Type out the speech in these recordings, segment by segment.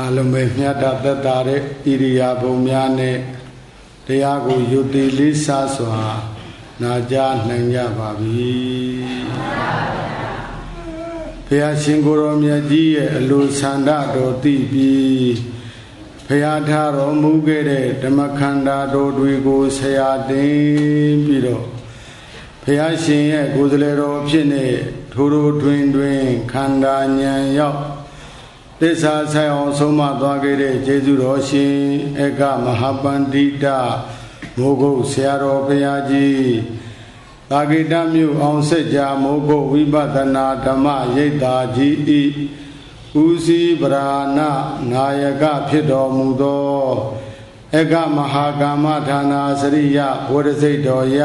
အလုံးပဲမြတ်တာသက်တာတဲ့ဣရိယာပုများနဲ့တရားကိုယုတ်တိလေးစားစွာနာကြားနိုင်ကြပါပြီဘုရားရှင်ကိုရောမြတ်ကြီးရဲ့အလိုဆန္ဒတော်သိပြီးဘုရားထားတော်မူခဲ့တဲ့ဓမ္မခန္ဓာတော်တွေကိုဆရာတင်ပြီးတော့ဘုရားရှင်ရဲ့ကိုယ်စလဲတော်ဖြစ်နေထိုးထိုးတွင်တွင်ခန္ဓာဉာဏ်ရောက် သစ္စာဆိုင်အောင်ဆုံးမသွားခဲ့တဲ့ကျေးဇူးတော်ရှင်ဧကမဟာပန္တိတမိုးကုတ်ဆရာတော်ဘုရားကြီးသာဂိတမြို့အောင်ဆက်ကြာမိုးကုတ်ဝိပဿနာဓမ္မရိပ်သာကြီးဤဦးစီးပရာဏနာယကဖြစ်တော်မူသောဧကမဟာကာမဌာနာစရိယဝရစိတ်တော်ရ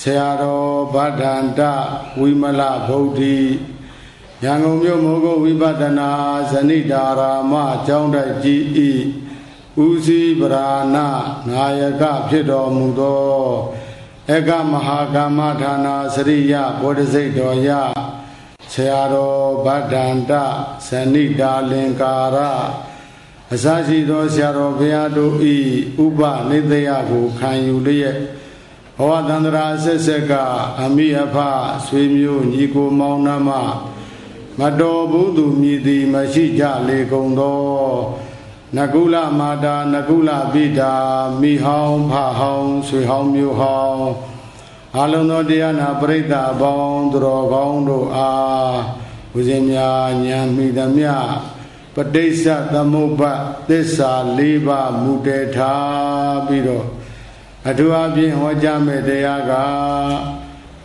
ဆရာတော်ဗဒ္ဒန္တဝိမလဗုဒ္ဓိ ရန်ကုန်မြို့မိုးကုတ်ဝိပဿနာဇဏိတာရာမကျောင်းတိုက်ကြီးဤဦးစီးပရာဏနာယကဖြစ်တော်မူသောဧကမဟာကာမဌာနာစရိယဘောဓစိတ်တော်ရဆရာတော်ဗဒ္ဒန္တဇဏိတာလင်္ကာရအစရှိသောဆရာတော်ဘုရားတို့ဤဥပနိတယကိုခံယူလျက်ဘဝတန္တရာဆက်ဆက်ကအမိအဖဆွေမျိုးညီကိုမောင်နှမ မတော်ဘူးသူမြည်သည်မရှိကြလေကုန်သောနကုလမာတာနကုလပိတာမိဟောင်းဖဟောင်းဆွေဟောင်းမျိုးဟောင်းအလုံးသောတရားနာပရိသတ်ပေါင်းသူတော်ကောင်းတို့အားဦးဇင်းများဉာဏ်မိသမျှပဋိစ္စသမုပ္ပါသစ္စာ၄ပါးမူတည်ထားပြီးတော့အထူးအဖြင့်ဟောကြားမဲ့တရားက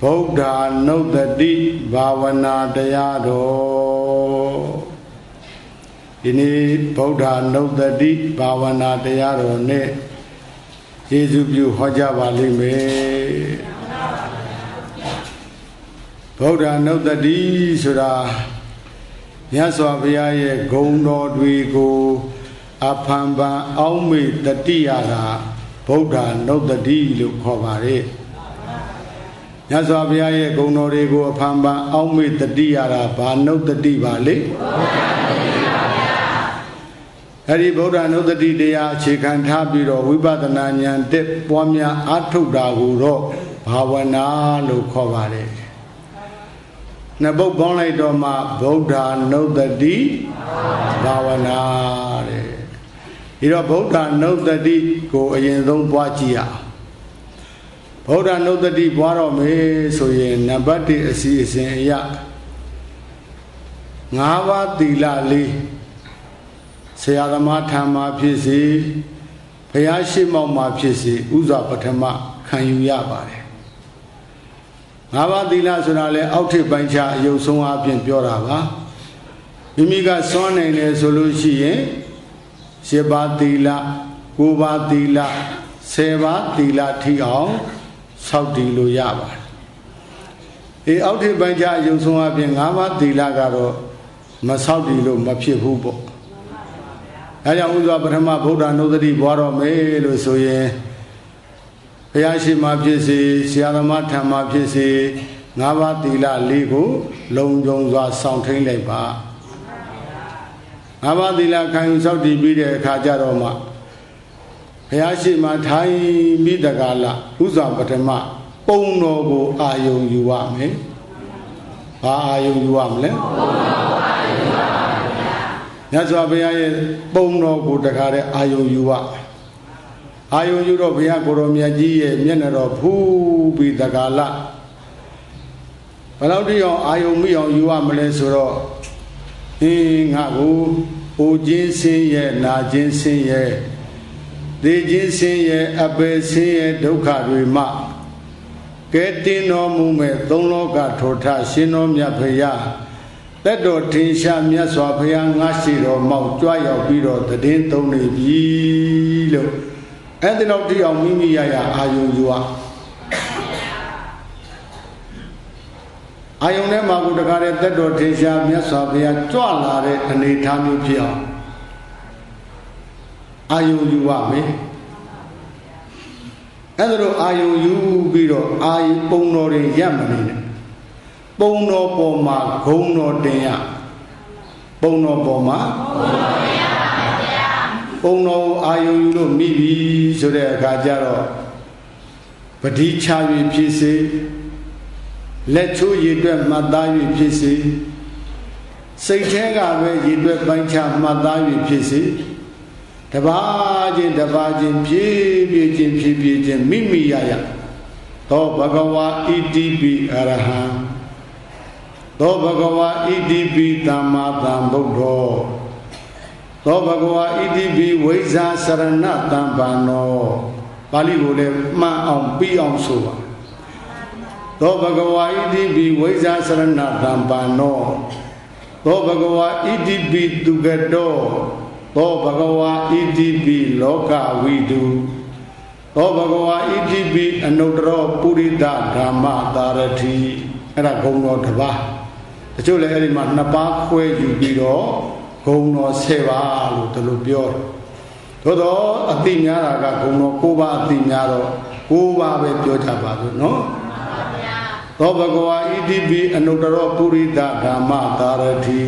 ဗုဒ္ဓနုတ္တိဘာဝနာတရားတော်ဒီနေ့ဗုဒ္ဓနုတ္တိဘာဝနာတရားတော်နဲ့ယေရှုပြုဟောကြားပါလိမ့်မယ်ဗုဒ္ဓနုတ္တိဆိုတာမြတ်စွာဘုရားရဲ့ဂုဏ်တော်တွေကိုအဖန်ပန်အောက်မေ့တတိယတာဗုဒ္ဓနုတ္တိလို့ခေါ်ပါတယ် မြတ်စွာဘုရားရဲ့ဂုဏ်တော်တွေကိုအဖန်ပန်အောက်မေ့တတိယတာဘာနုတ္တိပါလေအဲ့ဒီဗုဒ္ဓနုတ္တိတရားအခြေခံထားပြီးတော့ဝိပဿနာဉာဏ်တက်ပွားများအထုတ်တာကိုတော့ဘာဝနာလို့ခေါ်ပါတယ်နှစ်ပုတ်ပေါင်းလိုက်တော့မှဗုဒ္ဓနုတ္တိဘာဝနာတဲ့ဒီတော့ဗုဒ္ဓနုတ္တိကိုအရင်ဆုံးပွားကြည့်ရအောင် ဗုဒ္ဓနုတ္တိပွားတော့မယ်ဆိုရင်နံပါတ်1အစီအစဉ်အရ၅ပါးသီလလေးဆရာသမားထံမှာဖြစ်စေဘုရားရှိမောက်မှာဖြစ်စေဥစွာပထမခံယူရပါတယ်ငါးပါးသီလဆိုတာလဲအောက်ထစ်ပိုင်းခြားအယုတ်ဆုံးအပြင်ပြောတာပါမိမိကစွန့်နိုင်တယ်ဆိုလို့ရှိရင်ရှစ်ပါးသီလကိုးပါးသီလဆယ်ပါးသီလထိအောင် ဆောက်တည်လို့ရပါတယ်အေးအောက်ထစ်ပိုင်းခြားအယုတ်ဆုံးအပြင်ငါးပါးသီလကတော့မဆောက်တည်လို့မဖြစ်ဘူးပေါ့အဲကြောင့်ဥစွာပထမဗုဒ္ဓနုဒတိဘွားတော်မယ်လို့ဆိုရင်ဘုရားရှိခိုးဖြစ်စေဆရာသမားထံမှာဖြစ်စေငါးပါးသီလလေးကို လုံခြုံစွာစောင့်ထိန်လိုက်ပါငါးပါးသီလခံယူစောင့်တည်ပြီးတဲ့အခါကျတော့မှ ဘုရားရှိခိုးထိုင်ပြီးတကလားဥစွာပထမပုံတော်ကိုအာယုံယူရမယ်ဘာအာယုံယူရမလဲပုံတော်ကိုအာယုံယူပါမြတ်စွာဘုရားရဲ့ပုံတော်ကိုတခါတည်းအာယုံယူရအာယုံယူတော့ဘုရားကိုရောမြတ်ကြီးရဲ့မျက်နှာတော်ဖူးပြီးတကာလဘယ်လောက်တိအောင်အာယုံမိအောင်ယူရမလဲဆိုတော့အင်းငါကိုအိုခြင်းဆင်းရဲ့နာခြင်းဆင်းရဲ့ သေခြင်းဆင်းရဲ့အပေဆင်းရဲ့ဒုက္ခတွေမှကဲတင်တော်မူမဲ့သုံးလောကထောထရှင်တော်မြတ်ဖရာတက်တော်ထင်ရှားမြတ်စွာဘုရားငါရှိတော်မောက်ကြွရောက်ပြီးတော့တည်င်းသုံးနေပြီလို့အဲ့ဒီလောက်တိအောင်မိမိရရအာယုံယူอ่ะအာယုံထဲမှာကိုတကားတဲ့တက်တော်ထင်ရှားမြတ်စွာဘုရားကြွလာတဲ့အနေထားမျိုးဖြစ်အောင် အာယုံယူပါမယ်အဲ့ဒါလိုအာယုံယူပြီးတော့အာယုပုံတော်တွေရပ်မနေနဲ့ပုံတော်ပေါ်မှာဂုံတော်တင်ရပုံတော်ပေါ်မှာဂုံတော်တင်ရပုံတော်ကိုအာယုံယူလို့မိပြီဆိုတဲ့အခါကျတော့ပတိချ၍ဖြစ်စေလက်ချိုးရည်တွက်မှတ်သား၍ဖြစ်စေစိတ်ထဲကပဲရည်တွက်ပိုင်းခြားမှတ်သား၍ဖြစ်စေ တပါးချင်းတပါးချင်းဖြည်းဖြည်းချင်းဖြည်းဖြည်းချင်းမိမိရရသောဘဂဝါဣတိပိအရဟံသောဘဂဝါဣတိပိသမ္မာသမ္ဗုဒ္ဓောသောဘဂဝါဣတိပိဝိဇာစရဏတံပန္နောပါဠိကိုလည်းမှန်အောင်ပြီးအောင်ဆိုပါသောဘဂဝါဣတိပိဝိဇာစရဏတံပန္နောသောဘဂဝါဣတိပိသူကတော သောဘဂဝါဣတိပိလောကဝိတုသောဘဂဝါဣတိပိအနုတ္တရောပုရိသဓမ္မသာရတိအဲ့ဒါဂုံတော်တစ်ပါးတချို့လည်းအဲ့ဒီမှာနှစ်ပါးခွဲယူပြီးတော့ဂုံတော်10ပါးလို့ဒီလိုပြောတယ်သို့တော့အတိများတာကဂုံတော်9ပါးအတိများတော့9ပါးပဲပြောကြပါစို့နော်သောဘဂဝါဣတိပိအနုတ္တရောပုရိသဓမ္မသာရတိ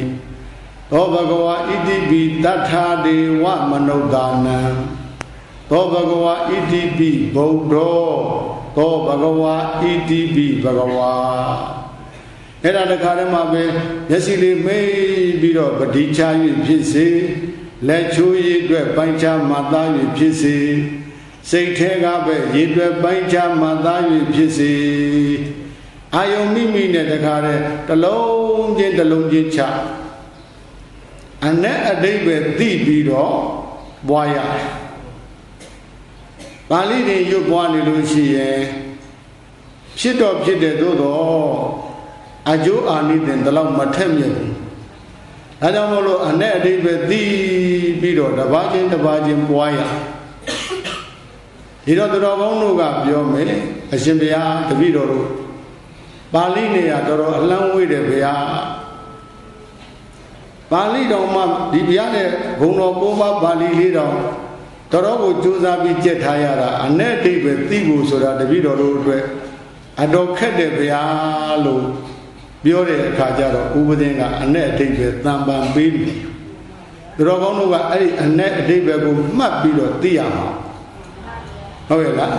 သောဘဂဝါဣတိပိတထာဒေဝမနုဿာနံသောဘဂဝါဣတိပိဗုဒ္ဓောသောဘဂဝါဣတိပိဘဂဝါအဲ့ဒါတခါတည်းမှာပဲမျက်စိလေးမိတ်ပြီးတော့ပဋိချ၍ဖြစ်စေလက်ချိုးရည်အတွက်ပိုင်းခြားမှသား၍ဖြစ်စေစိတ်ထဲကပဲရည်အတွက်ပိုင်းခြားမှသား၍ဖြစ်စေအာယုံမိမိနဲ့တခါတည်းတလုံးချင်းတလုံးချင်းချ အ내အတိတ်ပဲသိပြီးတော့ပွားရတယ်ပါဠိတွေရွတ်ပွားနေလို့ရှိရင်ဖြစ်တော့ဖြစ်တယ်သို့တော့အကျိုးအာနိသင်ဒီလောက်မထက်မြက်ဘူးဒါကြောင့်မို့လို့အ내အတိတ်ပဲသိပြီးတော့တပါးချင်းတပါးချင်းပွားရဒီတော့တော်ကောင်းတို့ကပြောမယ်အရှင်ဘုရားတပည့်တော်တို့ပါဠိနေရတော်တော်အလံဝေးတယ်ဗျာ ပါဠိတော်မှာဒီဘုရားနဲ့ဘုံတော်ကိုးပါးပါဠိလေးတော်တော်တော်ကိုကြိုးစားပြီးကြက်ထားရတာအ ਨੇ အတိပဲသိဖို့ဆိုတာတပည့်တော်တို့အတွက်အတော်ခက်တယ်ဗျာလို့ပြောတဲ့အခါကျတော့ဥပဒေကအ ਨੇ အတိပဲတန်ပန်ပေးပြီတော်ကောင်းတို့ကအဲ့ဒီအ ਨੇ အတိပဲကိုမှတ်ပြီးတော့သိရမှာဟုတ်ရဲ့လား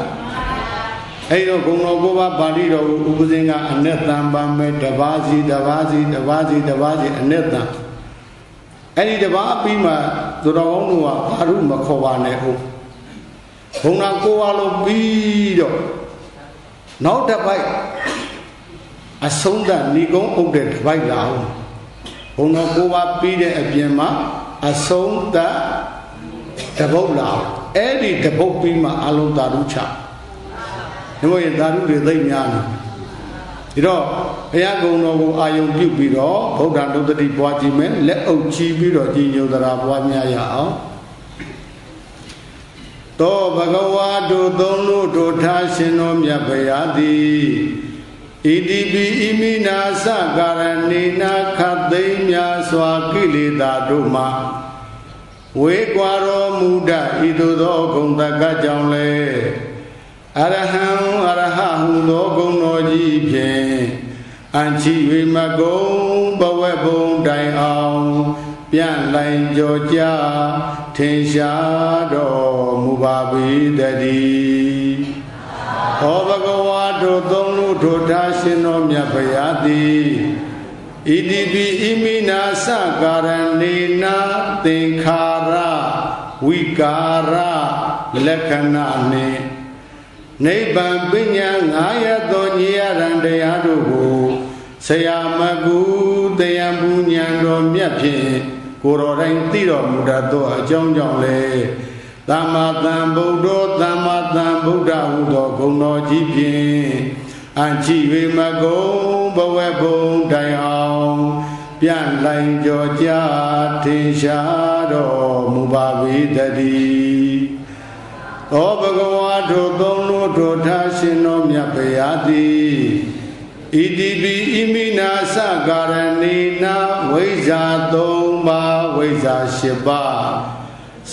အဲ့တော့ဂုံတော်ကိုပါပါဠိတော်ကိုဥပဒေကအ ਨੇ တန်ပန်ပဲတပါးစီတပါးစီတပါးစီတပါးစီအ ਨੇ တန် အဲ့ဒီတပါးပြီးမှသူတော်ကောင်းတို့ကဘာလို့မခေါ်ပါနဲ့ဟုတ်ဘုံနာကိုဝါလို့ပြီးတော့နောက်တစ်ပိုက်အဆုံးသတ်ဏီကုန်းအုပ်တဲ့တစ်ပိုက်လာအောင်ဘုံတော်ကိုဝါပြီးတဲ့အပြင်မှာအဆုံးသတ်တပုတ်လာအဲ့ဒီတပုတ်ပြီးမှအလုံးသာဓုချဒီမို့ရင်သာဓုတွေသိများနေ ဒီတော့ဘုရားကုံတော်ကိုအာယုံပြုပြီးတော့ဗုဒ္ဓဒုတ္တိပွားကြည့်မယ်လက်အုပ်ချီးပြီးတော့ကြီးညိုသရာပွားများရအောင်သောဘဂဝါတို့သုံးလို့တို့ထားရှင်တော်မြတ်ဗျာသည်ဣတိပိဣမိနာသကာရဏိနာခသိမ့်များစွာကိလေသာတို့မှဝေကွာတော်မူတဤသို့သောဂုံတကကြောင့်လေ အရဟံအရဟဟုသောဂုဏ်တော်ကြီးဖြင့်အန်ချီဝေမကုံဘဝဘုံတိုင်အောင်ပြန့်လိုင်ကြောကြထင်ရှားတော်မူပါပေတည်းဟောဘဂဝါတို့သုံးလို့ထိုထားရှင်တော်မြတ်ဖရာသည်ဣတိပိဣမိနာသကာရဏေနာသင်္ခါရဝိကာရလက္ခဏာနှင့် နိဗ္ဗာန်ပညာငါရသောညရံတရားတို့ကိုဆရာမကူတရားပူဉဏ်တော်မြတ်ဖြင့်ကိုတော်တိုင်းသိတော်မူတတ်သောအကြောင်းကြောင့်လေသမ္မာသမ္ဗုဒ္ဓသမ္မာသမ္ဗုဒ္ဓဟူသောဂုဏ်တော်ကြီးဖြင့်အံချိဝေမကုံဘဝဘုံတိုင်အောင်ပြန့်လိုင်ကြောကြထင်ရှားတော်မူပါပေတည်း သောဘဂဝါတို့သုံးလို့တို့ထားရှင်တော်မြတ်ဗျာသည်ဣတိပိဣမိနာသကာရဏိနာဝိဇာ၃ပါးဝိဇာ၈ပါး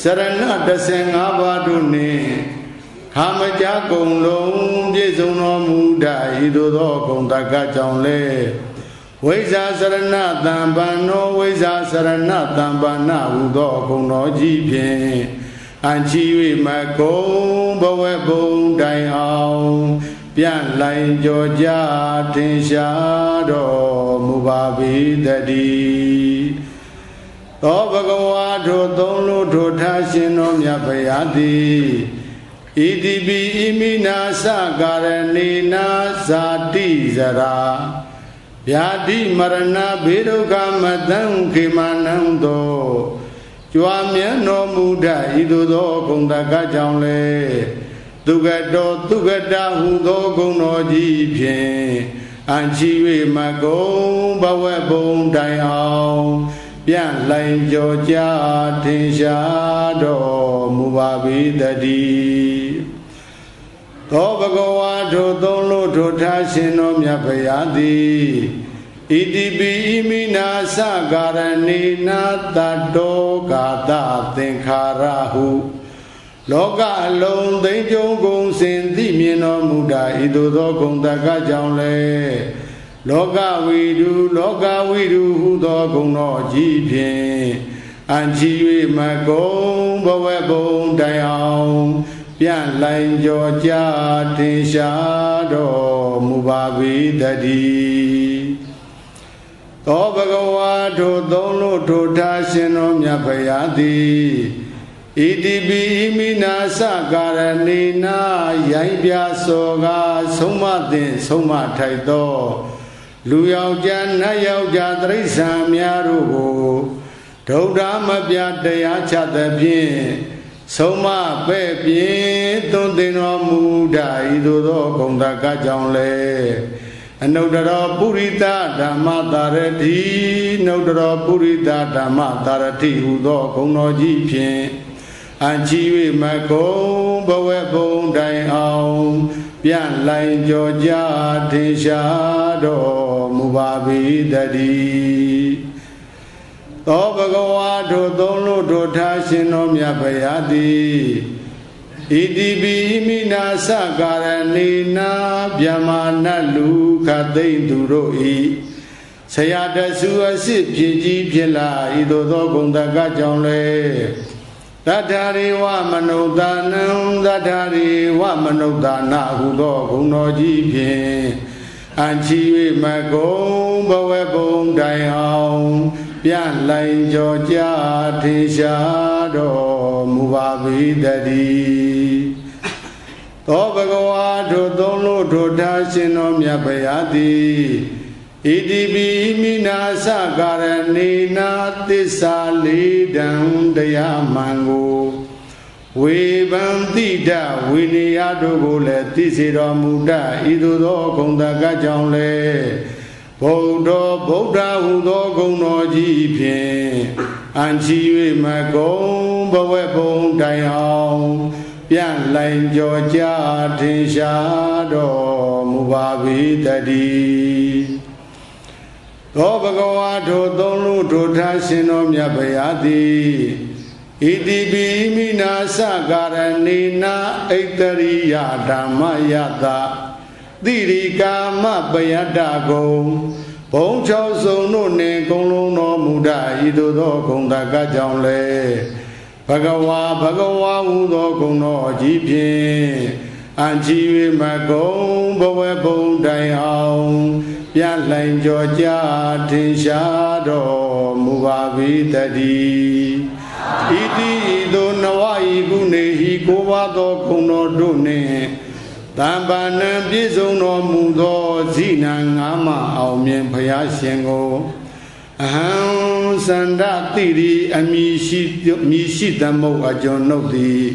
စရဏ15ပါးတို့နှင့်ခမကြကုံလုံးပြည့်စုံတော်မူတတ်ဤသို့သောဂုံတကကြောင့်လေဝိဇာစရဏတံပန္နောဝိဇာစရဏတံပန္နဟုသောဂုံတော်ကြီးဖြင့် အန်ချီ၍မကုံဘဝဘုံတိုင်အောင်ပြန့်လိုင်ကြောကြထင်ရှားတော်မူပါပေတည်းသောဘဂဝါထိုသုံးလို့ထိုထားရှင်တော်မြတ်ဗျာသည်ဣတိပိဣမိနာသကာရဏေနာဇာတိဇရာဗျာတိမရဏဘေဒုက္ခမတံခေမနံသော ကြွားမြတ်တော်မူတတ်ဤသို့သောဂုဏ်တကကြောင့်လေသူကတော်သူကတာဟုသောဂုဏ်တော်ကြီးဖြင့်အန်ချီ၍မကုံဘဝဘုံတိုင်အောင်ပြန့်လိုင်ကြောကြထင်ရှားတော်မူပါ၏တည်းသောဘဂဝါထိုသုံးလို့ထိုထားရှင်တော်မြတ်ဗျာသည် ဣတိပိဣမိနာသကာရဏေနာတတောကာတသင်္ခါရဟုလောကအလုံးသိမ့်ကြုံကုန်စင်သိမြင်တော်မူတာဤသို့သောဂုံတကကြောင့်လေလောကဝိတုလောကဝိတုဟုသောဂုံတော်ကြီးဖြင့်အန်ချီ၍မကုံဘဝဘုံတိုင်အောင်ပြန့်လိုင်ကြောကြတင်ရှားတော်မူပါ၏တည်း သောဘဂဝါထိုသုံးလို့ထိုထားရှင်တော်မြတ်ဖရာသည်ဣတိပိမိနာသကာရဏေနာရိုင်းပြစောကဆုံးမသင်ဆုံးမထိုက်သော လူယောက်ျားနတ်ယောက်ျားတိရစ္ဆာန်များတို့ကိုဒုဒ္ဓမပြတရားချသဖြင့်ဆုံးမပဲ့ပြင်းသွန်သင်တော်မူတာဤသို့သောဂုံတကကြောင့်လေ အနုတ္တရောပုရိသဓမ္မတာရတိနုတ္တရောပုရိသဓမ္မတာရတိဟူသောဂုံတော်ကြီးဖြင့်အံချီ၍မကုံဘဝဘုံတိုင်အောင်ပြန့်လိုင်ကြောကြထင်ရှားတော်မူပါ၏တည်းသောဘဂဝါထိုသုံးလို့ထိုထားရှင်တော်မြတ်ဗျာသည် ဣတိပိမိနာသကာရဏေနာဗျမာနလူခသိမ့်သူတို့ဤဆရာတဆူအစစ်ဖြစ်ကြီးဖြစ်လာဤသို့သောဂုံတကကြောင့်လေတထာရိဝမနုဿာနံတထာရိဝမနုဿာနာဟုသောဂုဏတော်ကြီးဖြင့်အန်ချီ၍မကုံဘဝဘုံတိုင်အောင်ပြန့်လိုင်ကြောကြထေရှားတော်မူပါ၏တည်း သောဘဂဝါထိုသုံးလို့ထိုထားရှင်တော်မြတ်ဗျာသည်ဣတိပိမိနာသကာရဏေနာသစ္စာလေးတံတရားမှန်ကိုဝေဗံတိတဝိနည်းတို့ကိုလည်းသိစေတော်မူတတ်ဤသို့သောဂုံတကကြောင့်လည်းဗုဒ္ဓဗုဒ္ဓဟူသောဂုံတော်ကြီးဖြင့်အန်ချီ၍မကုံဘဝဘုံတိုင်အောင် ပြန့်လိုင်ကြောကြထင်ရှားတော်မူပါ၏တည်းသောဘဂဝါထိုသုံးလို့ထိုထားရှင်တော်မြတ်ဗျာသည်ဣတိပိမိနာသကာရဏေနာဣတရိယဓမ္မယတတိရိကာမပယတ္တကုံဘုံချောစုံတို့နှင့်ကုံလုံးတော်မူတဤသို့သောဂုံတကကြောင့်လေ ဘဂဝါဘဂဝါဟူသောဂုံတော်ကြီးဖြင့်အန်ချီ၍မကုံဘဝဘုံတိုင်အောင်ပြလှိုင်ကြောကြထင်ရှားတော်မူပါ၏တည်းဣတိဤသို့နဝဤကုနေဟိကိုဝါသောဂုံတော်တို့နှင့်တမ္ပဏံပြည့်စုံတော်မူသောဇိနံငါးမအောင်မြင်ဖရာရှင်ကို အဟံစန္ဒတိရိအမိရှိမိရှိသမုတ်အကျွန်ုပ်သည်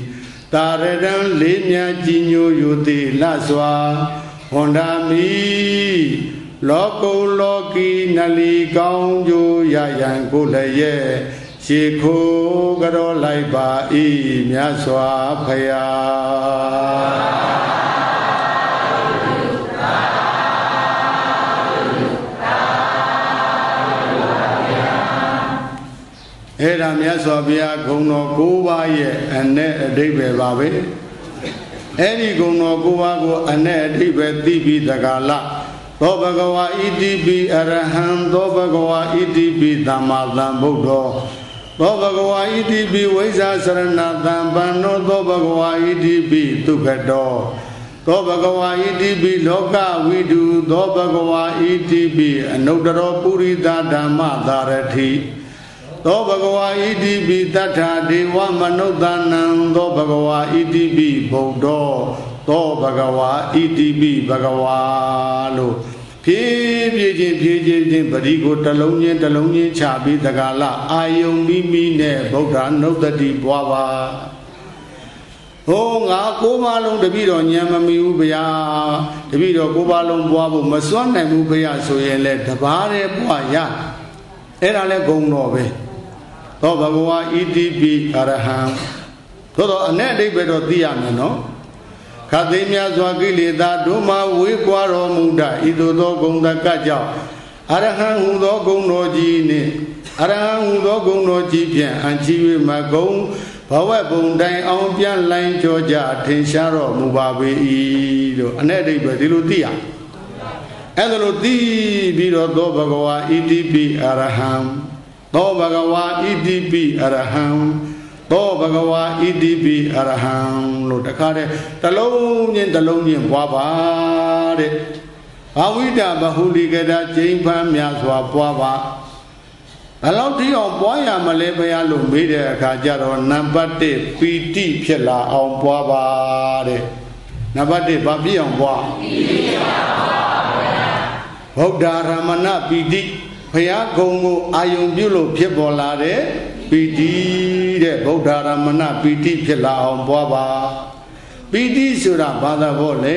တာရတံလေးမြကြီးညိုယူသည်လစွာဟွန်ဒာမီလောကုလောကီနလီကောင်းကျိုးရရန်ကိုလည်းရဲ့ရှ िख ိုးကြောလိုက်ပါဤမြတ်စွာဖရာ အဲ့ဒါမြတ်စွာဘုရားဂုံတော်၉ပါးရဲ့အ내အဓိပ္ပာယ်ပါပဲအဲ့ဒီဂုံတော်၉ပါးကိုအ내အဓိပ္ပာယ်သိပြီးတက္ကလသောဘဂဝါဣတိပိအရဟံသောဘဂဝါဣတိပိသမ္မာသမ္ဗုဒ္ဓောသောဘဂဝါဣတိပိဝိဇာစရဏသံပန္နောသောဘဂဝါဣတိပိဒုက္ခတောသောဘဂဝါဣတိပိလောကဝိတုသောဘဂဝါဣတိပိအနုတ္တရောပုရိသဓမ္မသာရတိ သောဘဂဝါဣတိပိတတ္ထာဒေဝမနုဿာနံသောဘဂဝါဣတိပိဗုဒ္ဓောသောဘဂဝါဣတိပိဘဂဝါလို့ဖြည်းဖြည်းချင်းဖြည်းချင်းချင်းပရိကိုတလုံးချင်းတလုံးချင်းချပြီးတက္ကလအာယုံမိမိနဲ့ဗုဒ္ဓနုဒတိပွားပါဟိုးငါကိုးပါလုံးတပည့်တော်ညံမမီဘူးဗျာတပည့်တော်ကိုးပါလုံးပွားဖို့မစွမ်းနိုင်ဘူးဗျာဆိုရင်လေတပါးတဲ့ပွားရအဲ့ဒါလဲဂုံတော်ပဲ သောဘဂဝါဣတိပိအရဟံသို့တော့အ내အတိတ်ပဲတော့သိရမယ်နော်ခသိမြတ်စွာကိလေသာတို့မှဝေးကွာတော်မူတဤသို့သောဂုံတကကြောင့်အရဟံဟူသောဂုံတော်ကြီးနှင့်အရဟံဟူသောဂုံတော်ကြီးဖြင့်အံချီ၍မဂုံဘဝဘုံတိုင်အောင်ပြန်လိုင်းကြောကြထင်ရှားတော်မူပါပေ၏လို့အ내အတိတ်ပဲဒီလိုသိရအဲ့ဒါလိုသိပြီးတော့သောဘဂဝါဣတိပိအရဟံ သောဘဂဝါဣတိပိအရဟံသောဘဂဝါဣတိပိအရဟံလို့တခါတည်းတလုံးချင်းတလုံးချင်းပွားပါတဲ့ဘာဝိတဘဟုလိကတာကျိန်ဖမ်းများစွာပွားပါဘလောက်တိအောင်ပွားရမလဲဘုရားလို့မေးတဲ့အခါကျတော့နံပါတ်1ပီတိဖြစ်လာအောင်ပွားပါတဲ့နံပါတ်1ဘာပြည့်အောင်ပွားပီတိဖြစ်ပါဘုရားဗုဒ္ဓရမဏပီတိ ဘုရားဂုံကိုအာယုံပြုလို့ဖြစ်ပေါ်လာတဲ့ပီတိတဲ့ဗုဒ္ဓရမဏပီတိဖြစ်လာအောင်ပွားပါပီတိဆိုတာဘာသာဘောလဲ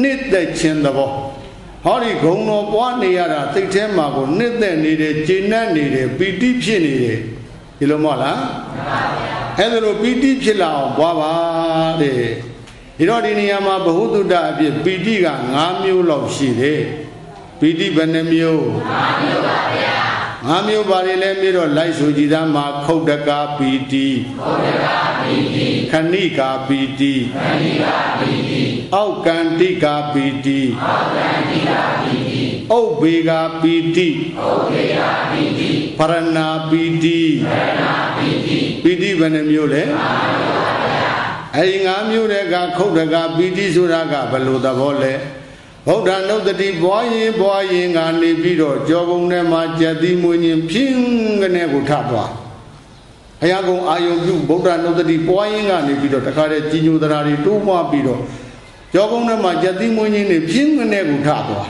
နှစ်သက်ခြင်းသဘောဟောဒီဂုံတော်ပွားနေရတာစိတ်ထဲမှာကိုနှစ်သက်နေတယ်ကျေနပ်နေတယ်ပီတိဖြစ်နေတယ်ဒီလိုမဟုတ်လားမှန်ပါဗျာအဲ့ဒါလိုပီတိဖြစ်လာအောင်ပွားပါတဲ့ဒီတော့ဒီနေရာမှာဘ ഹു တုတ္တအဖြစ်ပီတိက၅မျိုးလောက်ရှိတယ် ပီတိဘယ်နှမျိုး၅မျိုးပါဗျာ၅မျိုးပါလေလဲပြီးတော့လိုက်ဆိုကြည်သားမှာခုတ်တကာပီတိခုတ်တကာပီတိခဏိကာပီတိခဏိကာပီတိအောက်ကန္တိကာပီတိအောက်ကန္တိကာပီတိဥပ္ပေကာပီတိဥပ္ပေကာပီတိပရဏာပီတိပရဏာပီတိပီတိဘယ်နှမျိုးလဲ၅မျိုးပါဗျာအဲဒီ၅မျိုးတဲ့ကခုတ်တကာပီတိဆိုတာကဘယ်လိုသဘောလဲ ဗုဒ္ဓနုဒတိဘွားရင်ဘွားရင်ကနေပြီးတော့ကြောကုံထဲမှာကြက်သီးမွေးရင်ဖြင်းကနေကိုထသွားဘုရားကုံအာယုံပြုဗုဒ္ဓနုဒတိဘွားရင်ကနေပြီးတော့တခါတည်းကြီးညိုသရာတွေတိုးမွားပြီးတော့ကြောကုံထဲမှာကြက်သီးမွေးရင်နေဖြင်းကနေကိုထသွား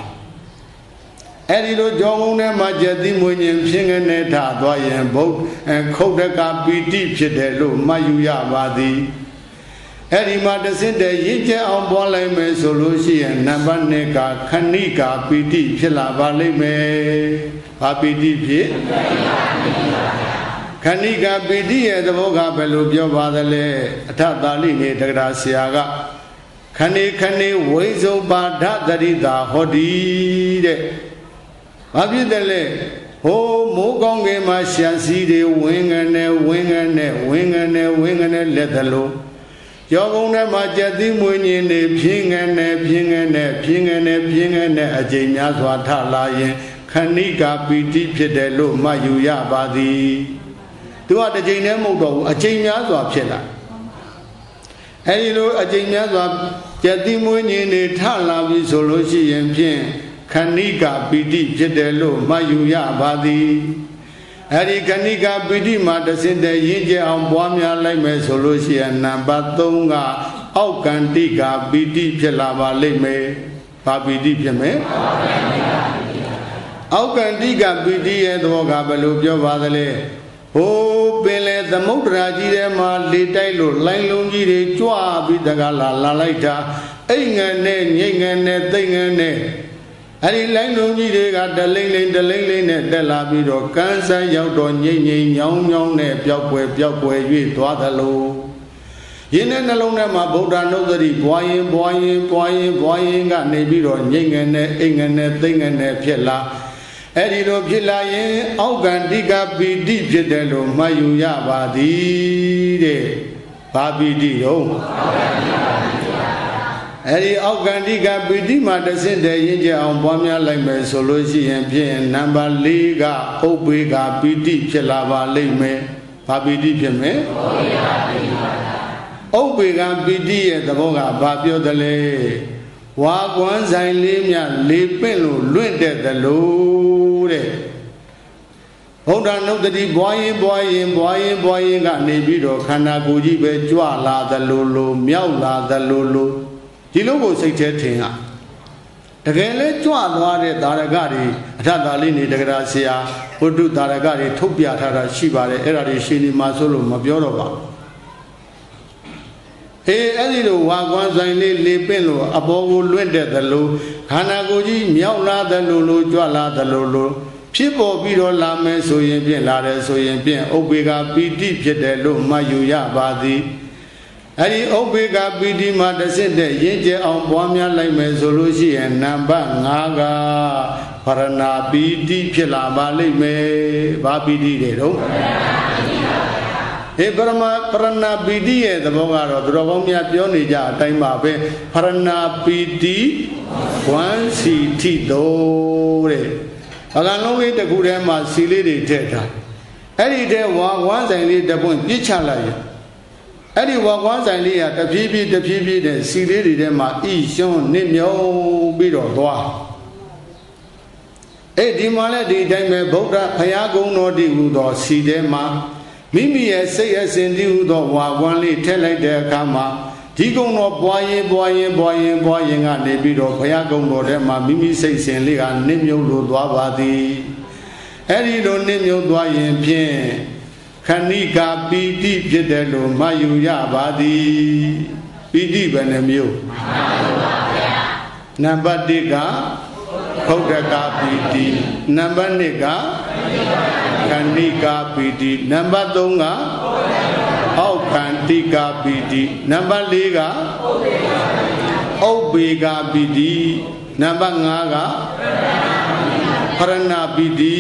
အဲ့ဒီလိုကြောကုံထဲမှာကြက်သီးမွေးရင်ဖြင်းကနေထသွားရင်ဗုဒ္ဓခုတ်တကပီတိဖြစ်တယ်လို့မှတ်ယူရပါသည် အဲ့ဒီမှာတစင့်တဲ့ရင့်ကျက်အောင်ပွားလိုက်မယ်ဆိုလို့ရှိရင်နံပါတ်1ကခဏိကာပီတိဖြစ်လာပါလိမ့်မယ်။ဘာပီတိဖြစ်ခဏိကာပီတိရဲ့သဘောကဘယ်လိုပြောပါသလဲအထသာလိနေတက္ကရာဆရာကခဏိခဏိဝိဇုပါဒတရိတာဟောတိတဲ့။ဘာဖြစ်တယ်လဲဟိုးမိုးကောင်းကင်မှာရှံစည်းတွေဝင်းငနဲ့ဝင်းငနဲ့ဝင်းငနဲ့ဝင်းငနဲ့လက်သလို ကြောကုန်းထဲမှာကြက်သီးမွေးညင်နေဖြင်းငယ်နဲ့ဖြင်းငယ်နဲ့ဖြင်းငယ်နဲ့ဖြင်းငယ်နဲ့အကျိန်များစွာထလာရင်ခဏိကာပီတိဖြစ်တယ်လို့မှတ်ယူရပါသည်သူကတစ်ချိန်တည်းမဟုတ်တော့ဘူးအကျိန်များစွာဖြစ်လာအဲဒီလိုအကျိန်များစွာကြက်သီးမွေးညင်နေထလာပြီဆိုလို့ရှိရင်ဖြင့်ခဏိကာပီတိဖြစ်တယ်လို့မှတ်ယူရပါသည် အဲ့ဒီခဏိကပိဋိမှာတစင်တဲ့ရင်းကျအောင်ပွားများလိုက်မယ်ဆိုလို့ရှိရင်နံပါတ်3ကအောက်ကန္တိကပိဋိဖြစ်လာပါလိမ့်မယ်။ဘာပိဋိဖြစ်မယ်။အောက်ကန္တိကပိဋိရဲ့သဘောကဘယ်လိုပြောပါသလဲ။ဟိုးပင်လေသမုဒ္ဒရာကြီးထဲမှာလေတိုက်လို့လိုင်းလုံးကြီးတွေကြွပြီးတကလာလာလိုက်တာအိမ်ငယ်နဲ့ငိတ်ငယ်နဲ့သိမ့်ငယ်နဲ့ အဲ့ဒီလိုင်းလုံးကြီးတွေကတလိမ့်လိမ့်တလိမ့်လိမ့်နဲ့တက်လာပြီးတော့ကန်းဆန်းရောက်တော့ငိမ့်ငိမ့်ညောင်းညောင်းနဲ့ပျောက်ပွဲပျောက်ပွဲ၍သွားသလိုရင်းတဲ့နှလုံးထဲမှာဗုဒ္ဓနုဒတိဘွားရင်ဘွားရင်ဘွားရင်ဘွားရင်ကနေပြီးတော့ငိမ့်ငယ်နဲ့အိမ်ငယ်နဲ့သိမ့်ငယ်နဲ့ဖြစ်လာအဲ့ဒီလိုဖြစ်လာရင် အောက်ကန္တိကပီတိဖြစ်တယ်လို့မှတ်ယူရပါသည်တဲ့ဘာပီတိရော အောက်ကန္တိကအဲ့ဒီအောက်ကန္တိကပီတိမှာတဆင့်တည်းရင့်ကြအောင်ပွားများလိုက်မယ်ဆိုလို့ရှိရင်ဖြင့်နံပါတ်၄ကဥပ္ပေကပီတိဖြစ်လာပါလိမ့်မယ်ဘာပီတိဖြစ်မယ်ဥပ္ပေကပီတိရဲ့သဘောကဘာပြောသလဲဝါကွမ်းဆိုင်လေးမြလေပင့်လို့လွင့်တဲ့သလိုတဲ့ဘုဒ္ဓနုတ္တိဘွားရင်ဘွားရင်ဘွားရင်ဘွားရင်ကနေပြီးတော့ခန္ဓာကိုယ်ကြီးပဲကြွလာသလိုလိုမြောက်လာသလိုလို ဒီလိုကိုစိတ်ထဲထင်ဟာတကယ်လဲကြွသွားတဲ့ဒါရကတွေအထတာလေးနေတက္ကရာဆရာဘုဒ္ဓဒါရကတွေထုတ်ပြထားတာရှိပါတယ်အဲ့ဒါတွေရှင်ဒီမှာဆိုလို့မပြောတော့ပါဘူးအေးအဲ့ဒီလိုဝါကွမ်းဆိုင်လေးလေပင့်လို့အပေါ်ကိုလွင့်တဲ့သလိုခန္ဓာကိုယ်ကြီးမြောက်လာသလိုလိုကြွလာသလိုလိုဖြစ်ပေါ်ပြီးတော့လာမယ်ဆိုရင်ဖြင့်လာတယ်ဆိုရင်ဖြင့်ဥပ္ပေကပီတိဖြစ်တယ်လို့မှတ်ယူရပါသည် အဲ့ဒီဥပ္ပေကပီတိမှာတစ်စစ်တဲ့ရင့်ကျက်အောင်ပွားများလိုက်မယ်ဆိုလို့ရှိရင်နံပါတ်5ကပရဏာပီတိဖြစ်လာပါလိမ့်မယ်။ဘာပီတိတွေတော့ေပရမပရဏပီတိရဲ့သဘောကတော့သူတော်ကောင်းများပြောနေကြအတိုင်းပါပဲပရဏပီတိဝမ်းစီထိတော်တဲ့အကံလုံးလေးတစ်ခုထဲမှာစီလေးတွေထည့်ထားအဲ့ဒီထဲဝါဝမ်းဆိုင်လေးတစ်ပွင့်ပြစ်ချလိုက်ရ အဲ့ဒီဝါကွမ်းဆိုင်လေးကတဖြည်းဖြည်းတဖြည်းဖြည်းနဲ့စီလေးတွေထဲမှာဣရှုံးနစ်မြုံပြီးတော့သွားအဲ့ဒီမှာလည်းဒီတိုင်းပဲဗုဒ္ဓဘုရားကုံတော်တည်ဟူသောစီထဲမှာမိမိရဲ့စိတ်အစဉ်တည်ဟူသောဝါကွမ်းလေးထည့်လိုက်တဲ့အခါမှာဒီကုံတော်ပွားရင်ပွားရင်ပွားရင်ပွားရင်ကနေပြီးတော့ဘုရားကုံတော်ထဲမှာမိမိစိတ်စဉ်လေးကနစ်မြုပ်လို့သွားပါသည်အဲ့ဒီလိုနစ်မြုပ်သွားရင်ဖြင့် ခဏိကာပီတိဖြစ်တယ်လို့မှတ်ယူရပါသည်ပီတိဘယ်နှမျိုးနံပါတ်1ကဘုဒ္ဓကာပီတိနံပါတ်2ကခဏိကာပီတိနံပါတ်3ကအောက်ခန္တိကာပီတိနံပါတ်4ကဥပ္ပေကာပီတိနံပါတ်5က ပရဏပီတိ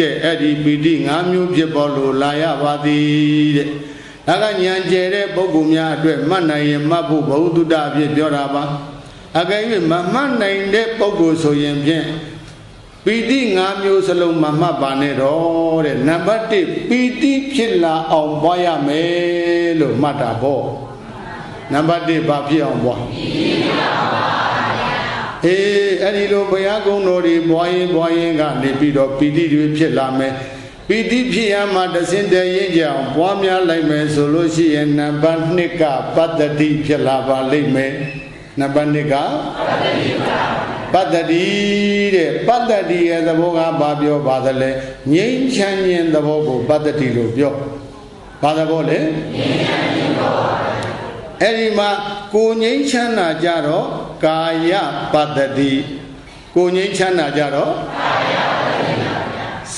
တဲ့အဲ့ဒီပီတိ၅မျိုးဖြစ်ပေါ်လို့လာရပါသည်တဲ့ဒါကဉာဏ်ကျဲတဲ့ပုဂ္ဂိုလ်များအတွက်မှတ်နိုင်ရင်မှတ်ဖို့ဘုဟုတ္တအဖြစ်ပြောတာပါအကယ်၍မမှတ်နိုင်တဲ့ပုဂ္ဂိုလ်ဆိုရင်ဖြင့်ပီတိ၅မျိုးစလုံးမမှတ်ပါနဲ့တော့တဲ့နံပါတ်1ပီတိဖြစ်လာအောင်ပွားရမယ်လို့မှတ်တာပေါ့နံပါတ်1ဘာဖြစ်အောင်ပွားပီတိဖြစ်အောင်ပွား အေးအဲ့ဒီလိုဘုရားကုံတော်တွေဘွားရင်ဘွားရင်ကနေပြီးတော့ပီတိတွေဖြစ်လာမယ်ပီတိဖြစ်ရမှာတစင်တည်းရင်ကြအောင်ပွားများလိုက်မယ်ဆိုလို့ရှိရင်နံပါတ်2ကပတ္တတိဖြစ်လာပါလိမ့်မယ်နံပါတ်2ကပတ္တတိတဲ့ပတ္တတိရဲ့သဘောကဘာပြောပါသလဲငြိမ်းချမ်းခြင်းသဘောကိုပတ္တတိလို့ပြောဘာသဘောလဲငြိမ်းချမ်းခြင်းသဘော အဲ့ဒီမှာကိုငြိမ်းချမ်းသာကြတော့ကာယပတ္တတိကိုငြိမ်းချမ်းသာကြတော့ကာယပတ္တတိ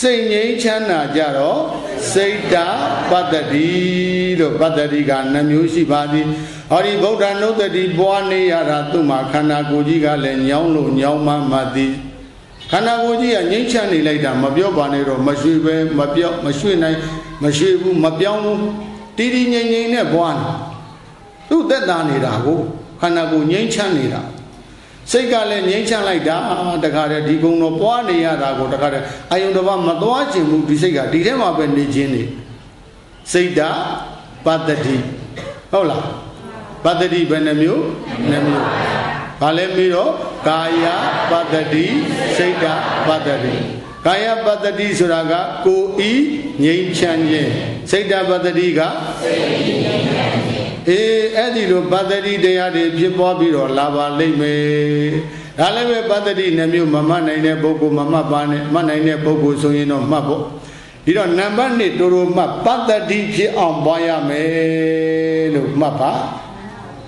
စိတ်ငြိမ်းချမ်းသာကြတော့စိတ်တာပတ္တတိလို့ပတ္တတိကနှမျိုးရှိပါသည်ဟောဒီဗုဒ္ဓနုတ္တိပွားနေရတာသူ့မှာခန္ဓာကိုယ်ကြီးကလည်းညောင်းလို့ညောင်းမှမှသည်ခန္ဓာကိုယ်ကြီးကငြိမ်းချမ်းနေလိုက်တာမပြောပါနဲ့တော့မရွှေပဲမပြောမရွှေနိုင်မရွှေဘူးမပြောင်းဘူးတီးတီးငြိမ်ငြိမ်နဲ့ပွားနေ သူ့သက်သာနေတာကိုခန္ဓာကိုယ်ငြိမ်းချမ်းနေတာစိတ်ကလည်းငြိမ်းချမ်းလိုက်တာတခါတည်းဒီကုံတော့ပွားနေရတာကိုတခါတည်းအယုံတစ်ပါးမသွားခြင်းဘူးဒီစိတ်ကဒီထဲမှာပဲနေခြင်းနေစိတ်တာပတ္တိဟုတ်လားပတ္တိဘယ်နှမျိုးနှမျိုးဘာလဲပြီးတော့ကာယပတ္တိစိတ်တာပတ္တိကာယပတ္တိဆိုတာကကိုဤငြိမ်းချမ်းခြင်းစိတ်တာပတ္တိကစိတ်ဤငြိမ်းချမ်းခြင်း အေးအဲ့ဒီလိုပတ္တိတရားတွေဖြစ်ပေါ်ပြီးတော့လာပါလိမ့်မယ်ဒါလည်းပဲပတ္တိနှမျိုးမမှတ်နိုင်တဲ့ပုဂ္ဂိုလ်မမှတ်ပါနဲ့မှတ်နိုင်တဲ့ပုဂ္ဂိုလ်ဆိုရင်တော့မှတ်ဖို့ဒီတော့နံပါတ်1တူတူမှတ်ပတ္တိဖြစ်အောင်ပွားရမယ်လို့မှတ်ပါ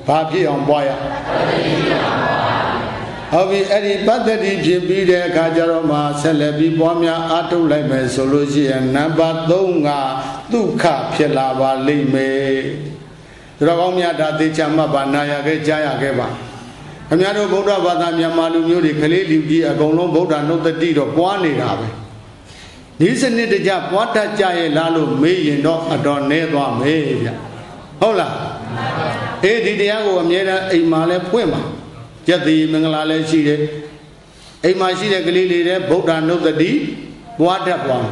ဘာဖြစ်အောင်ပွားရဟုတ်ပြီအဲ့ဒီပတ္တိဖြစ်ပြီးတဲ့အခါကျတော့မှဆက်လက်ပြီးပွားများအားထုတ်လိုက်မယ်ဆိုလို့ရှိရင်နံပါတ်3ကဒုက္ခဖြစ်လာပါလိမ့်မယ် သူတော်ကောင်းများဒါသေချာမှတ်ပါနာရခဲ့ကြားရခဲ့ပါခင်ဗျားတို့ဗုဒ္ဓဘာသာမြန်မာလူမျိုးတွေကလေးလူကြီးအကုန်လုံးဗုဒ္ဓနှုတ်တတိတော့ပွားနေတာပဲဒီစနစ်တကြပွားတတ်ကြရဲ့လားလို့မေးရင်တော့အတော်နဲသွားမေးဗျဟုတ်လားအေးဒီတရားကိုအမြဲတမ်းအိမ်မှာလဲဖွင့်ပါကျက်သေးမင်္ဂလာလည်းရှိတယ်အိမ်မှာရှိတဲ့ကလေးလေးတွေဗုဒ္ဓနှုတ်တတိပွားတတ်သွား